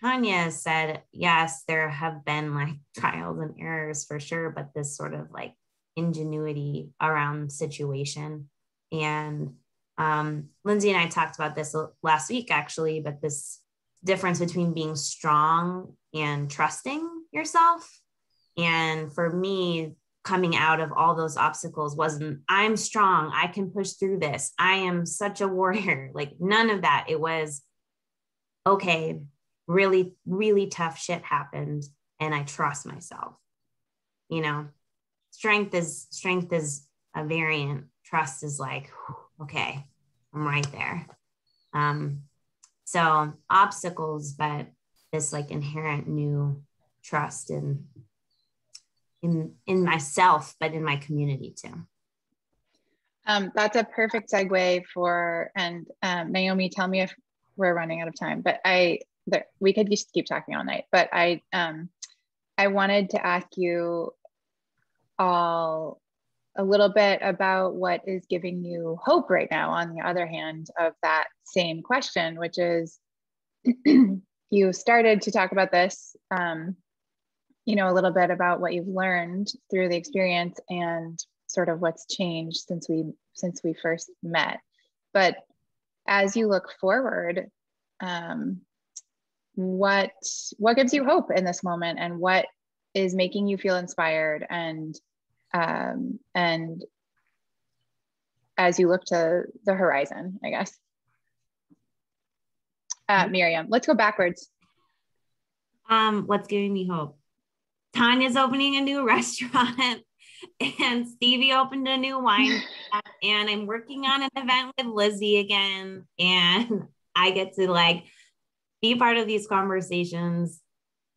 Tanya said, yes, there have been like trials and errors for sure, but this sort of like ingenuity around situation. And um, Lindsay and I talked about this last week actually, but this difference between being strong and trusting yourself. And for me, coming out of all those obstacles wasn't, I'm strong, I can push through this, I am such a warrior. Like none of that. It was, okay, really, really tough shit happened and I trust myself. You know, strength is strength is a variant. Trust is like, okay, I'm right there. Um, so obstacles, but this like inherent new trust in in in myself, but in my community too.
Um, that's a perfect segue for and um, Naomi. Tell me if we're running out of time, but I there, we could just keep talking all night. But I um, I wanted to ask you all a little bit about what is giving you hope right now. On the other hand of that same question, which is you started to talk about this. Um, you know a little bit about what you've learned through the experience and sort of what's changed since we since we first met but as you look forward um, what what gives you hope in this moment and what is making you feel inspired and um, and as you look to the horizon i guess uh, mm-hmm. Maryam let's go backwards
um, what's giving me hope tanya's opening a new restaurant and Stevie opened a new wine and I'm working on an event with Lizzie again and I get to like be part of these conversations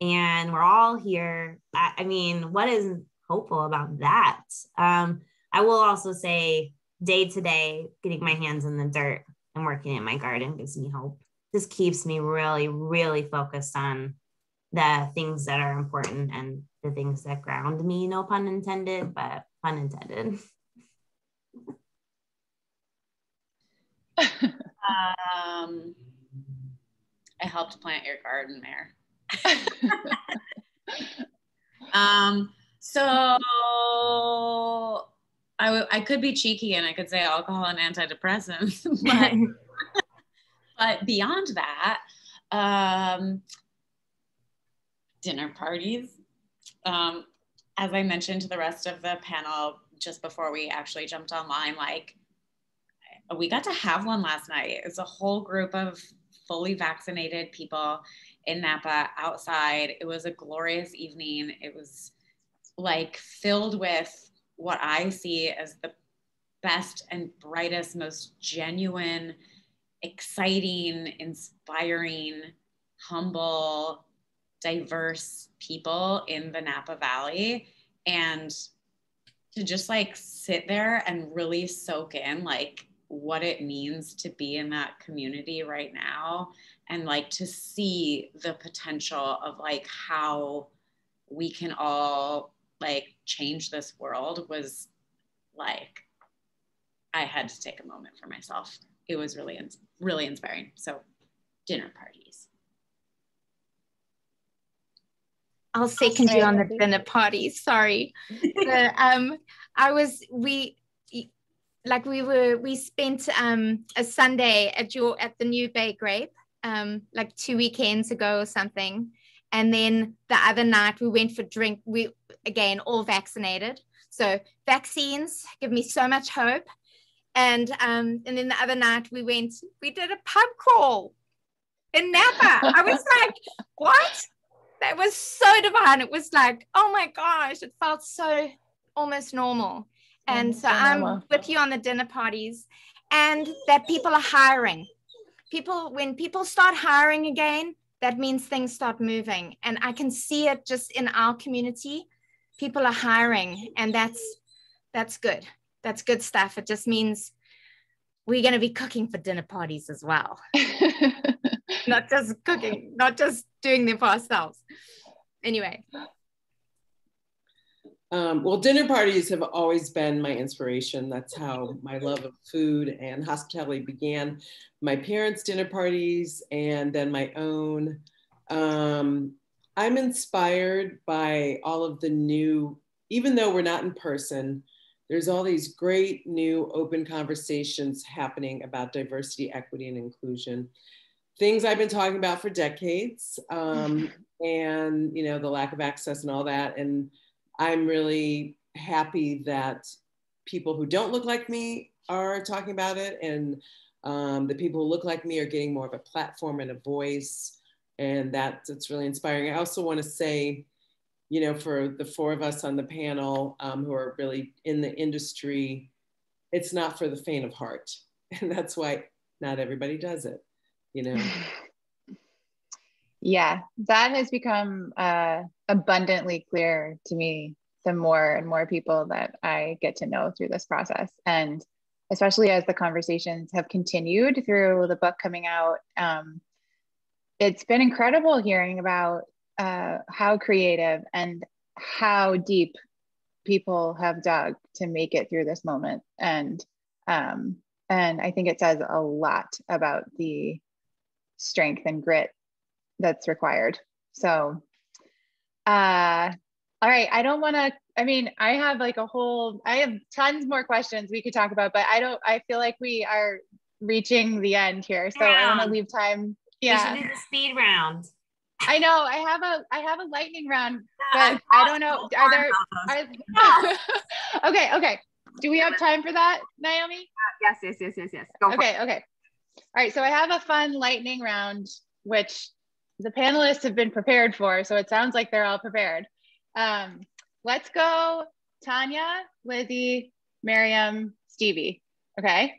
and we're all here. I, I mean, what is hopeful about that? Um, I will also say day to day, getting my hands in the dirt and working in my garden gives me hope. This keeps me really, really focused on the things that are important and the things that ground me, no pun intended, but pun intended.
um, I helped plant your garden there. um, so I, w- I could be cheeky and I could say alcohol and antidepressants, but, but beyond that, um, dinner parties. Um, as I mentioned to the rest of the panel just before we actually jumped online, like we got to have one last night. It's a whole group of fully vaccinated people in Napa outside. It was a glorious evening. It was like filled with what I see as the best and brightest, most genuine, exciting, inspiring, humble, diverse people in the Napa Valley. And to just like sit there and really soak in like what it means to be in that community right now and like to see the potential of like how we can all like change this world was like I had to take a moment for myself. It was really really inspiring. So dinner parties.
I'll second you on the dinner party. Sorry. but, um, I was we like we were we spent um a Sunday at your at the New Bay Grape um like two weekends ago or something. And then the other night we went for drink. We again all vaccinated. So vaccines give me so much hope. And um, and then the other night we went, we did a pub crawl in Napa. I was like, what? That was so divine. It was like, oh my gosh, it felt so almost normal. And so I'm with you on the dinner parties and that people are hiring. People, when people start hiring again, that means things start moving. And I can see it just in our community. People are hiring, and that's that's good. That's good stuff. It just means we're going to be cooking for dinner parties as well. not just cooking, not just doing them for ourselves. Anyway.
Um, well, dinner parties have always been my inspiration. That's how my love of food and hospitality began. My parents' dinner parties and then my own. Um, I'm inspired by all of the new, even though we're not in person, there's all these great new open conversations happening about diversity, equity, and inclusion. Things I've been talking about for decades, um, and you know the lack of access and all that. And I'm really happy that people who don't look like me are talking about it and um, the people who look like me are getting more of a platform and a voice and that, that's really inspiring. I also want to say you know for the four of us on the panel um, who are really in the industry it's not for the faint of heart. And that's why not everybody does it you know?
Yeah that has become uh, abundantly clear to me the more and more people that I get to know through this process. And especially as the conversations have continued through the book coming out, um, it's been incredible hearing about uh, how creative and how deep people have dug to make it through this moment. And um, and I think it says a lot about the strength and grit that's required. So uh, all right. I don't want to, I mean, I have like a whole, I have tons more questions we could talk about, but I don't, I feel like we are reaching the end here. So I want to leave time. Yeah.
Do the speed round.
I know I have a I have a lightning round, but I don't know. Are there? Are, okay, okay. Do we have time for that, Naomi?
Yes, yes, yes, yes, yes. Go
okay, okay. All right. So I have a fun lightning round, which the panelists have been prepared for. So it sounds like they're all prepared. Um, let's go Tanya, Lizzie, Maryam, Stevie. Okay.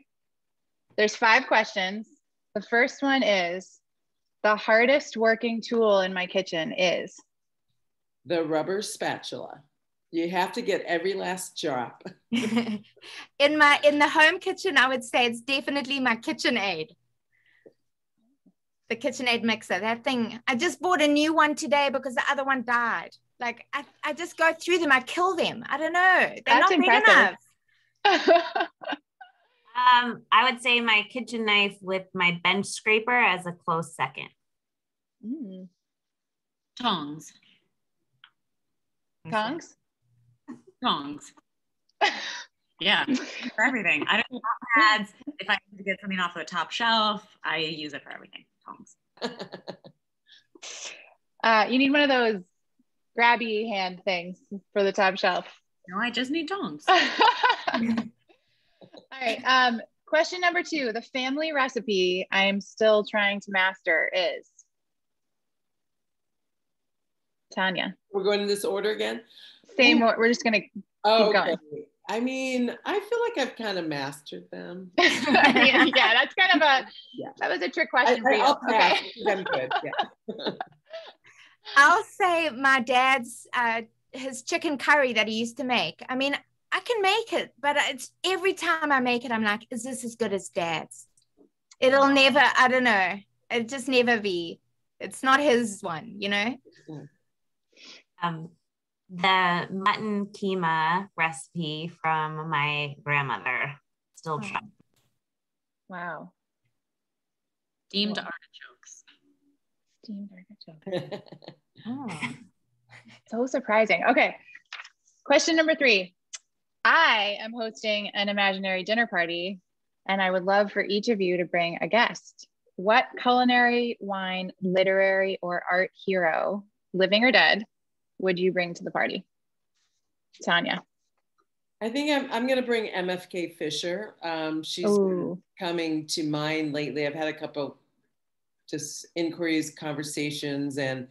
There's five questions. The first one is the hardest working tool in my kitchen is
the rubber spatula. You have to get every last drop.
in my in the home kitchen, I would say it's definitely my KitchenAid. The KitchenAid mixer. That thing. I just bought a new one today because the other one died. Like I, I just go through them. I kill them. I don't know. They're That's not impressive. big enough.
um, I would say my kitchen knife with my bench scraper as a close second.
Mm. Tongs.
Tongs?
Tongs. yeah, for everything. I don't need hot pads. If I need to get something off the top shelf, I use it for everything. Tongs.
Uh, you need one of those grabby hand things for the top shelf?
No, I just need tongs.
All right. Um, question number two the family recipe I am still trying to master is Tanya.
We're going in this order again?
Same, Ooh. we're just going to oh, keep okay. going.
I mean, I feel like I've kind of mastered them.
yeah, yeah, that's kind of a yeah. that was a trick question I, for you. I'll pass okay. I'm good. Yeah.
I'll say my dad's uh, his chicken curry that he used to make. I mean, I can make it, but it's every time I make it, I'm like, is this as good as dad's? It'll never, I don't know. It just never be. It's not his one, you know?
Um, the mutton keema recipe from my grandmother. Still oh. trying.
Wow.
Steamed artichokes.
Steamed artichokes. oh. So surprising. Okay. Question number three. I am hosting an imaginary dinner party, and I would love for each of you to bring a guest. What culinary, wine, literary, or art hero, living or dead, would you bring to the party? Tanya.
I think I'm, I'm going to bring MFK Fisher. Um, she's
Ooh.
coming to mind lately. I've had a couple just inquiries, conversations, and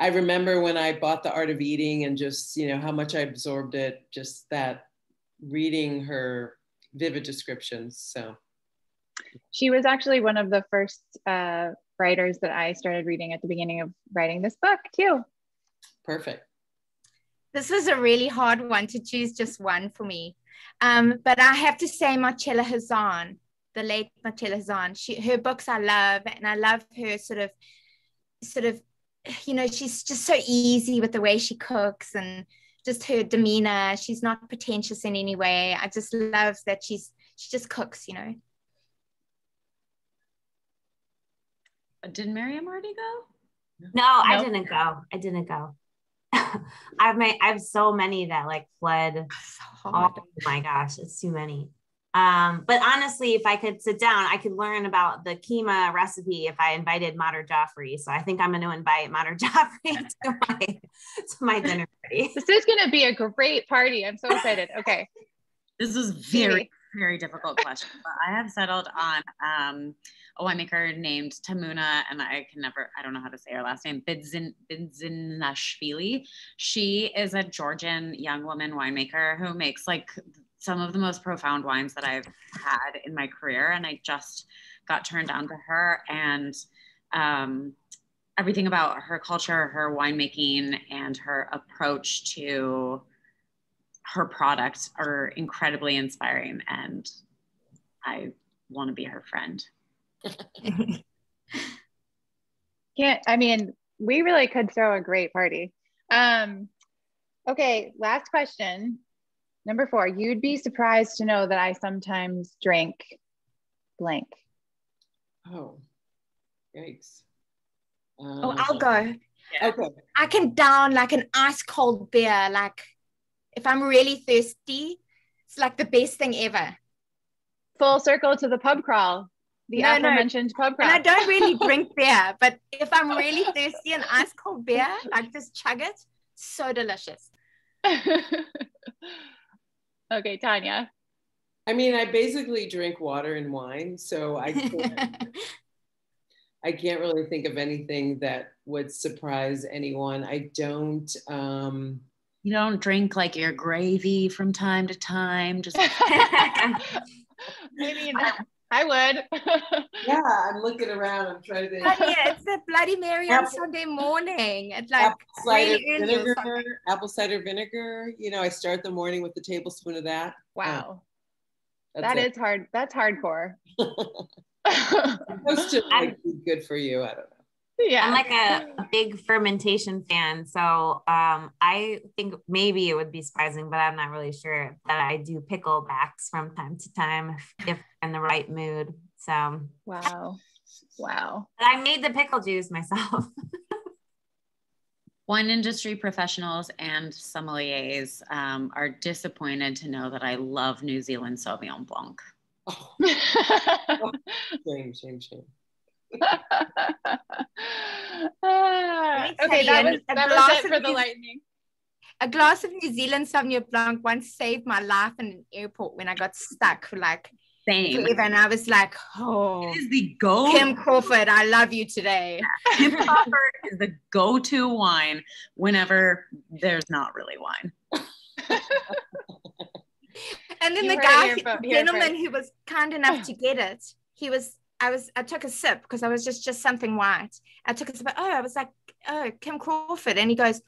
I remember when I bought The Art of Eating and just, you know, how much I absorbed it, just that reading her vivid descriptions. So
She was actually one of the first uh, writers that I started reading at the beginning of writing this book, too.
perfect.
This was a really hard one to choose just one for me. Um, but I have to say Marcella Hazan, the late Marcella Hazan. She her books I love, and I love her sort of sort of, you know, she's just so easy with the way she cooks and just her demeanor. She's not pretentious in any way. I just love that she's she just cooks, you know.
Did Maryam already go?
No, I didn't go. I didn't go. I've made I have so many that like fled.
So
Oh my gosh, it's too many. Um, but honestly, if I could sit down, I could learn about the keema recipe if I invited Madhur Jaffrey. So I think I'm going to invite Madhur Jaffrey to my to my dinner party.
This is going to be a great party. I'm so excited. Okay.
This is very, very difficult question. But I have settled on um, a winemaker named Tamuna, and I can never, I don't know how to say her last name, Bidzin, Bidzinashvili. She is a Georgian young woman winemaker who makes like some of the most profound wines that I've had in my career. And I just got turned on to her and um, everything about her culture, her winemaking, and her approach to her products are incredibly inspiring and I want to be her friend.
Can't, I mean, we really could throw a great party. Um, okay, last question. Number four, you'd be surprised to know that I sometimes drink blank.
Oh, yikes.
Oh,
Um,
I'll go.
Okay.
I can down like an ice cold beer. Like if I'm really thirsty, it's like the best thing ever.
Full circle to the pub crawl, the
No, no.
aforementioned pub
And I don't really drink beer, but if I'm really thirsty, an ice cold beer, like just chug it, so delicious.
okay, Tanya.
I mean, I basically drink water and wine, so I can't, I can't really think of anything that would surprise anyone. I don't. Um,
You don't drink like your gravy from time to time, just
I mean, I would.
yeah, I'm looking around. I'm trying to think.
Oh, yeah, it's the Bloody Mary on Sunday morning. It's like
apple cider
really early or something.
vinegar. Apple cider vinegar. You know, I start the morning with a tablespoon of that.
Oh, wow,
That's
that
it.
is hard. That's hardcore.
Supposed to like, be good for you. I don't know.
Yeah.
I'm like a, a big fermentation fan. So um, I think maybe it would be surprising, but I'm not really sure that I do pickle backs from time to time if, if in the right mood. So
wow. Wow.
but I made the pickle juice myself.
wine industry professionals and sommeliers um, are disappointed to know that I love New Zealand Sauvignon Blanc.
Oh, shame, shame, shame.
Ah,
Let me
okay,
tell
that was,
a
that was
glass
it
of
for the
New-
lightning.
A glass of New Zealand Sauvignon Blanc once saved my life in an airport when I got stuck for like
Same.
forever. And I was like, oh,
It is the go.
Kim Crawford, I love you today.
Kim Crawford is the go-to wine whenever there's not really wine.
And then
You
the guy, the gentleman
first.
who was kind enough to get it, he was, I was, I took a sip because I was just, just something white. I took a sip. Oh, I was like, oh, Kim Crawford. And he goes,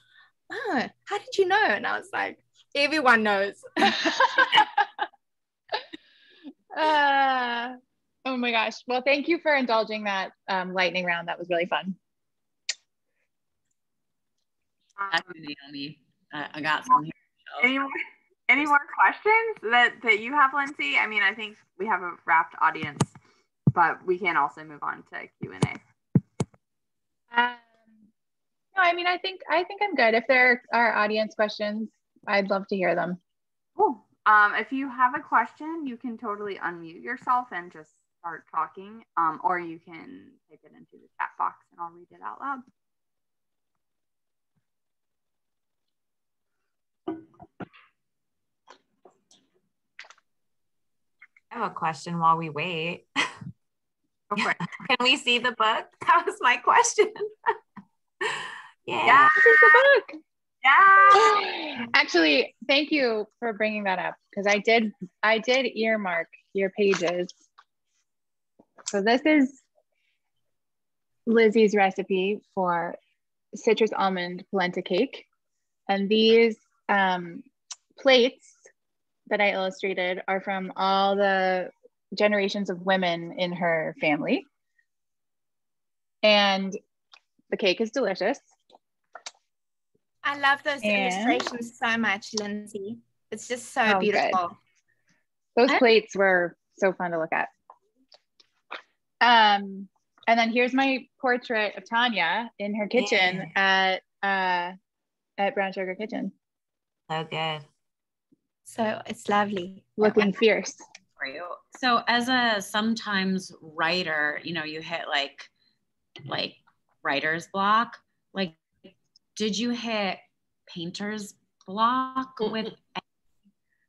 oh, how did you know? And I was like, everyone knows.
Uh, oh my gosh. Well, thank you for indulging that um, lightning round. That was really fun.
Back to Naomi. Uh, I got some here.
Any more, any more questions that, that you have, Lindsay? I mean, I think we have a rapt audience, but we can also move on to Q&A.
Um, no, I mean, I think I think I'm good. If there are audience questions, I'd love to hear them.
Cool. Um, if you have a question, you can totally unmute yourself and just start talking, um, or you can type it into the chat box and I'll read it out loud.
I have a question while we wait. Can we see the book? That was my question.
yeah. yeah. This is the book. Yeah. Actually, thank you for bringing that up because I did I did earmark your pages. So this is Lizzie's recipe for citrus almond polenta cake. And these um, plates that I illustrated are from all the generations of women in her family. And the cake is delicious.
I love those and, illustrations so much, Lindsay. It's just so oh, beautiful.
Good. Those plates were so fun to look at. Um, and then here's my portrait of Tanya in her kitchen yeah. at uh, at Brown Sugar Kitchen.
So good.
So it's lovely.
Looking fierce.
For you. So as a sometimes writer, you know, you hit like like writer's block. Like, did you hit painter's block with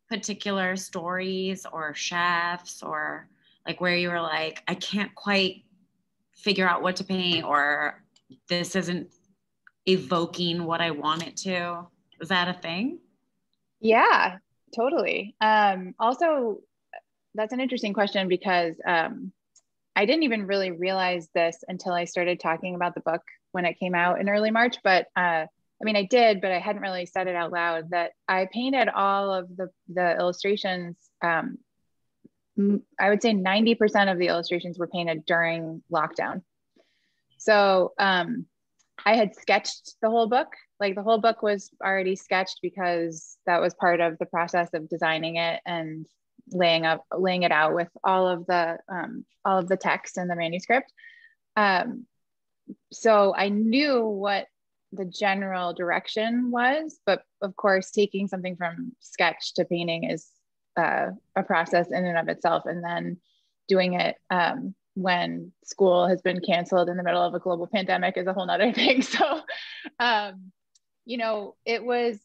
particular stories or chefs or like where you were like, I can't quite figure out what to paint or this isn't evoking what I want it to. Is that a thing?
Yeah, totally. Um, also, that's an interesting question because um, I didn't even really realize this until I started talking about the book when it came out in early March. But uh, I mean, I did, but I hadn't really said it out loud that I painted all of the, the illustrations um, I would say 90% of the illustrations were painted during lockdown. So um, I had sketched the whole book. Like the whole book was already sketched because that was part of the process of designing it and laying up, laying it out with all of the um, all of the text and the manuscript. Um, so I knew what the general direction was, but of course, taking something from sketch to painting is uh, a process in and of itself. And then doing it um, when school has been canceled in the middle of a global pandemic is a whole nother thing. So, um, you know, it was,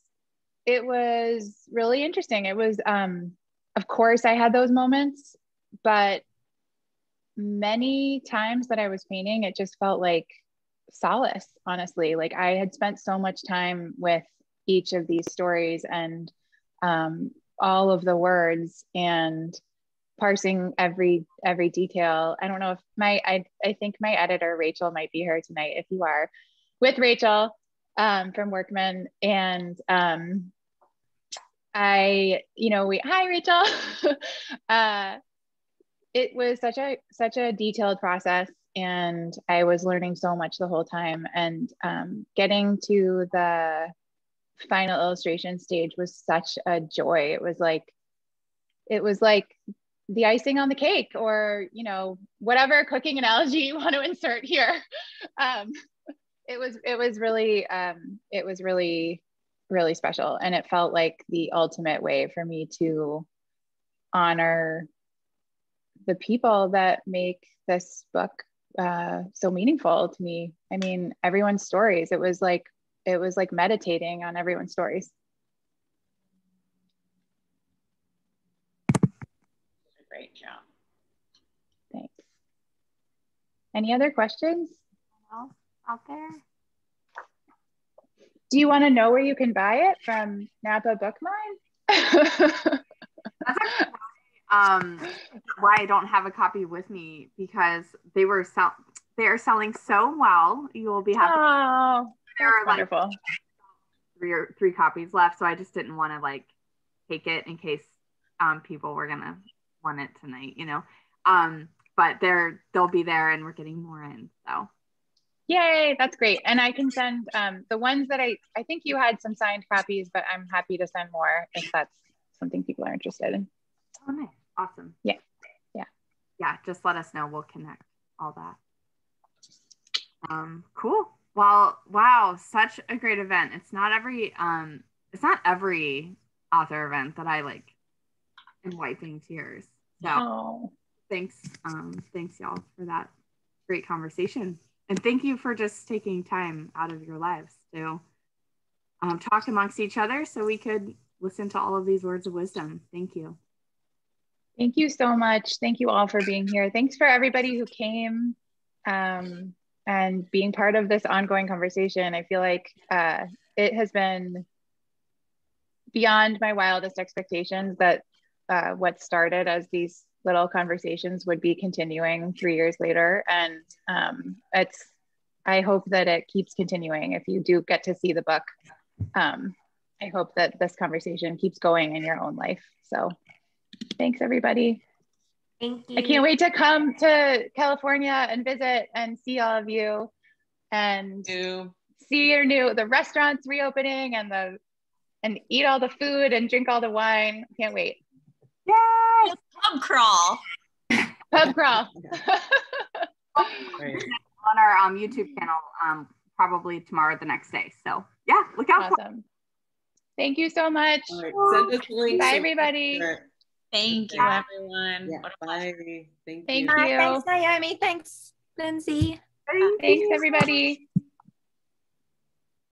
it was really interesting. It was, um, of course I had those moments, but many times that I was painting, it just felt like solace, honestly. Like I had spent so much time with each of these stories and um, all of the words and parsing every every detail. I don't know if my I I think my editor Rachel might be here tonight. If you are with Rachel um, from Workman, and um, I you know we hi Rachel. uh, it was such a such a detailed process and I was learning so much the whole time and um, getting to the final illustration stage was such a joy. It was like, it was like the icing on the cake or, you know, whatever cooking analogy you want to insert here. Um, it was, it was really, um, it was really, really special. And it felt like the ultimate way for me to honor the people that make this book uh, so meaningful to me. I mean, everyone's stories. It was like it was like meditating on everyone's stories.
Great job.
Thanks. Any other questions?
Else out there?
Do you want to know where you can buy it from Napa Bookmine?
um, why I don't have a copy with me because they were sell- they are selling so well. You will be happy.
Oh, there are wonderful. Like
three or three copies left, so I just didn't want to like take it in case um, people were gonna want it tonight, you know. Um, but they're they'll be there, and we're getting more in. So,
yay, that's great. And I can send um, the ones that I I think you had some signed copies, but I'm happy to send more if that's something people are interested in.
Oh, nice, awesome.
Yeah, yeah,
yeah. Just let us know. We'll connect all that. Um, cool. Well, wow, such a great event. It's not every um it's not every author event that I like am wiping tears. So oh. thanks, um, thanks y'all for that great conversation. And thank you for just taking time out of your lives to um, talk amongst each other so we could listen to all of these words of wisdom. Thank you.
Thank you so much. Thank you all for being here. Thanks for everybody who came um, and being part of this ongoing conversation. I feel like uh, it has been beyond my wildest expectations that uh, what started as these little conversations would be continuing three years later. And um, it's, I hope that it keeps continuing. If you do get to see the book, um, I hope that this conversation keeps going in your own life. So thanks everybody.
Thank you.
I can't wait to come to California and visit and see all of you and
You.
see your new the restaurants reopening and the and eat all the food and drink all the wine. Can't wait.
Yay!
Pub crawl.
Pub crawl.
On our um, YouTube channel, um, probably tomorrow, the next day. So yeah, look out for
awesome. Thank you so much.
All right. Send us.
Bye
so-
everybody.
Thank you, everyone.
Yeah, bye. Thank
Thank
you.
you.
Thanks, Naomi. Thanks, Lindsay.
Thank
Thanks
you.
everybody.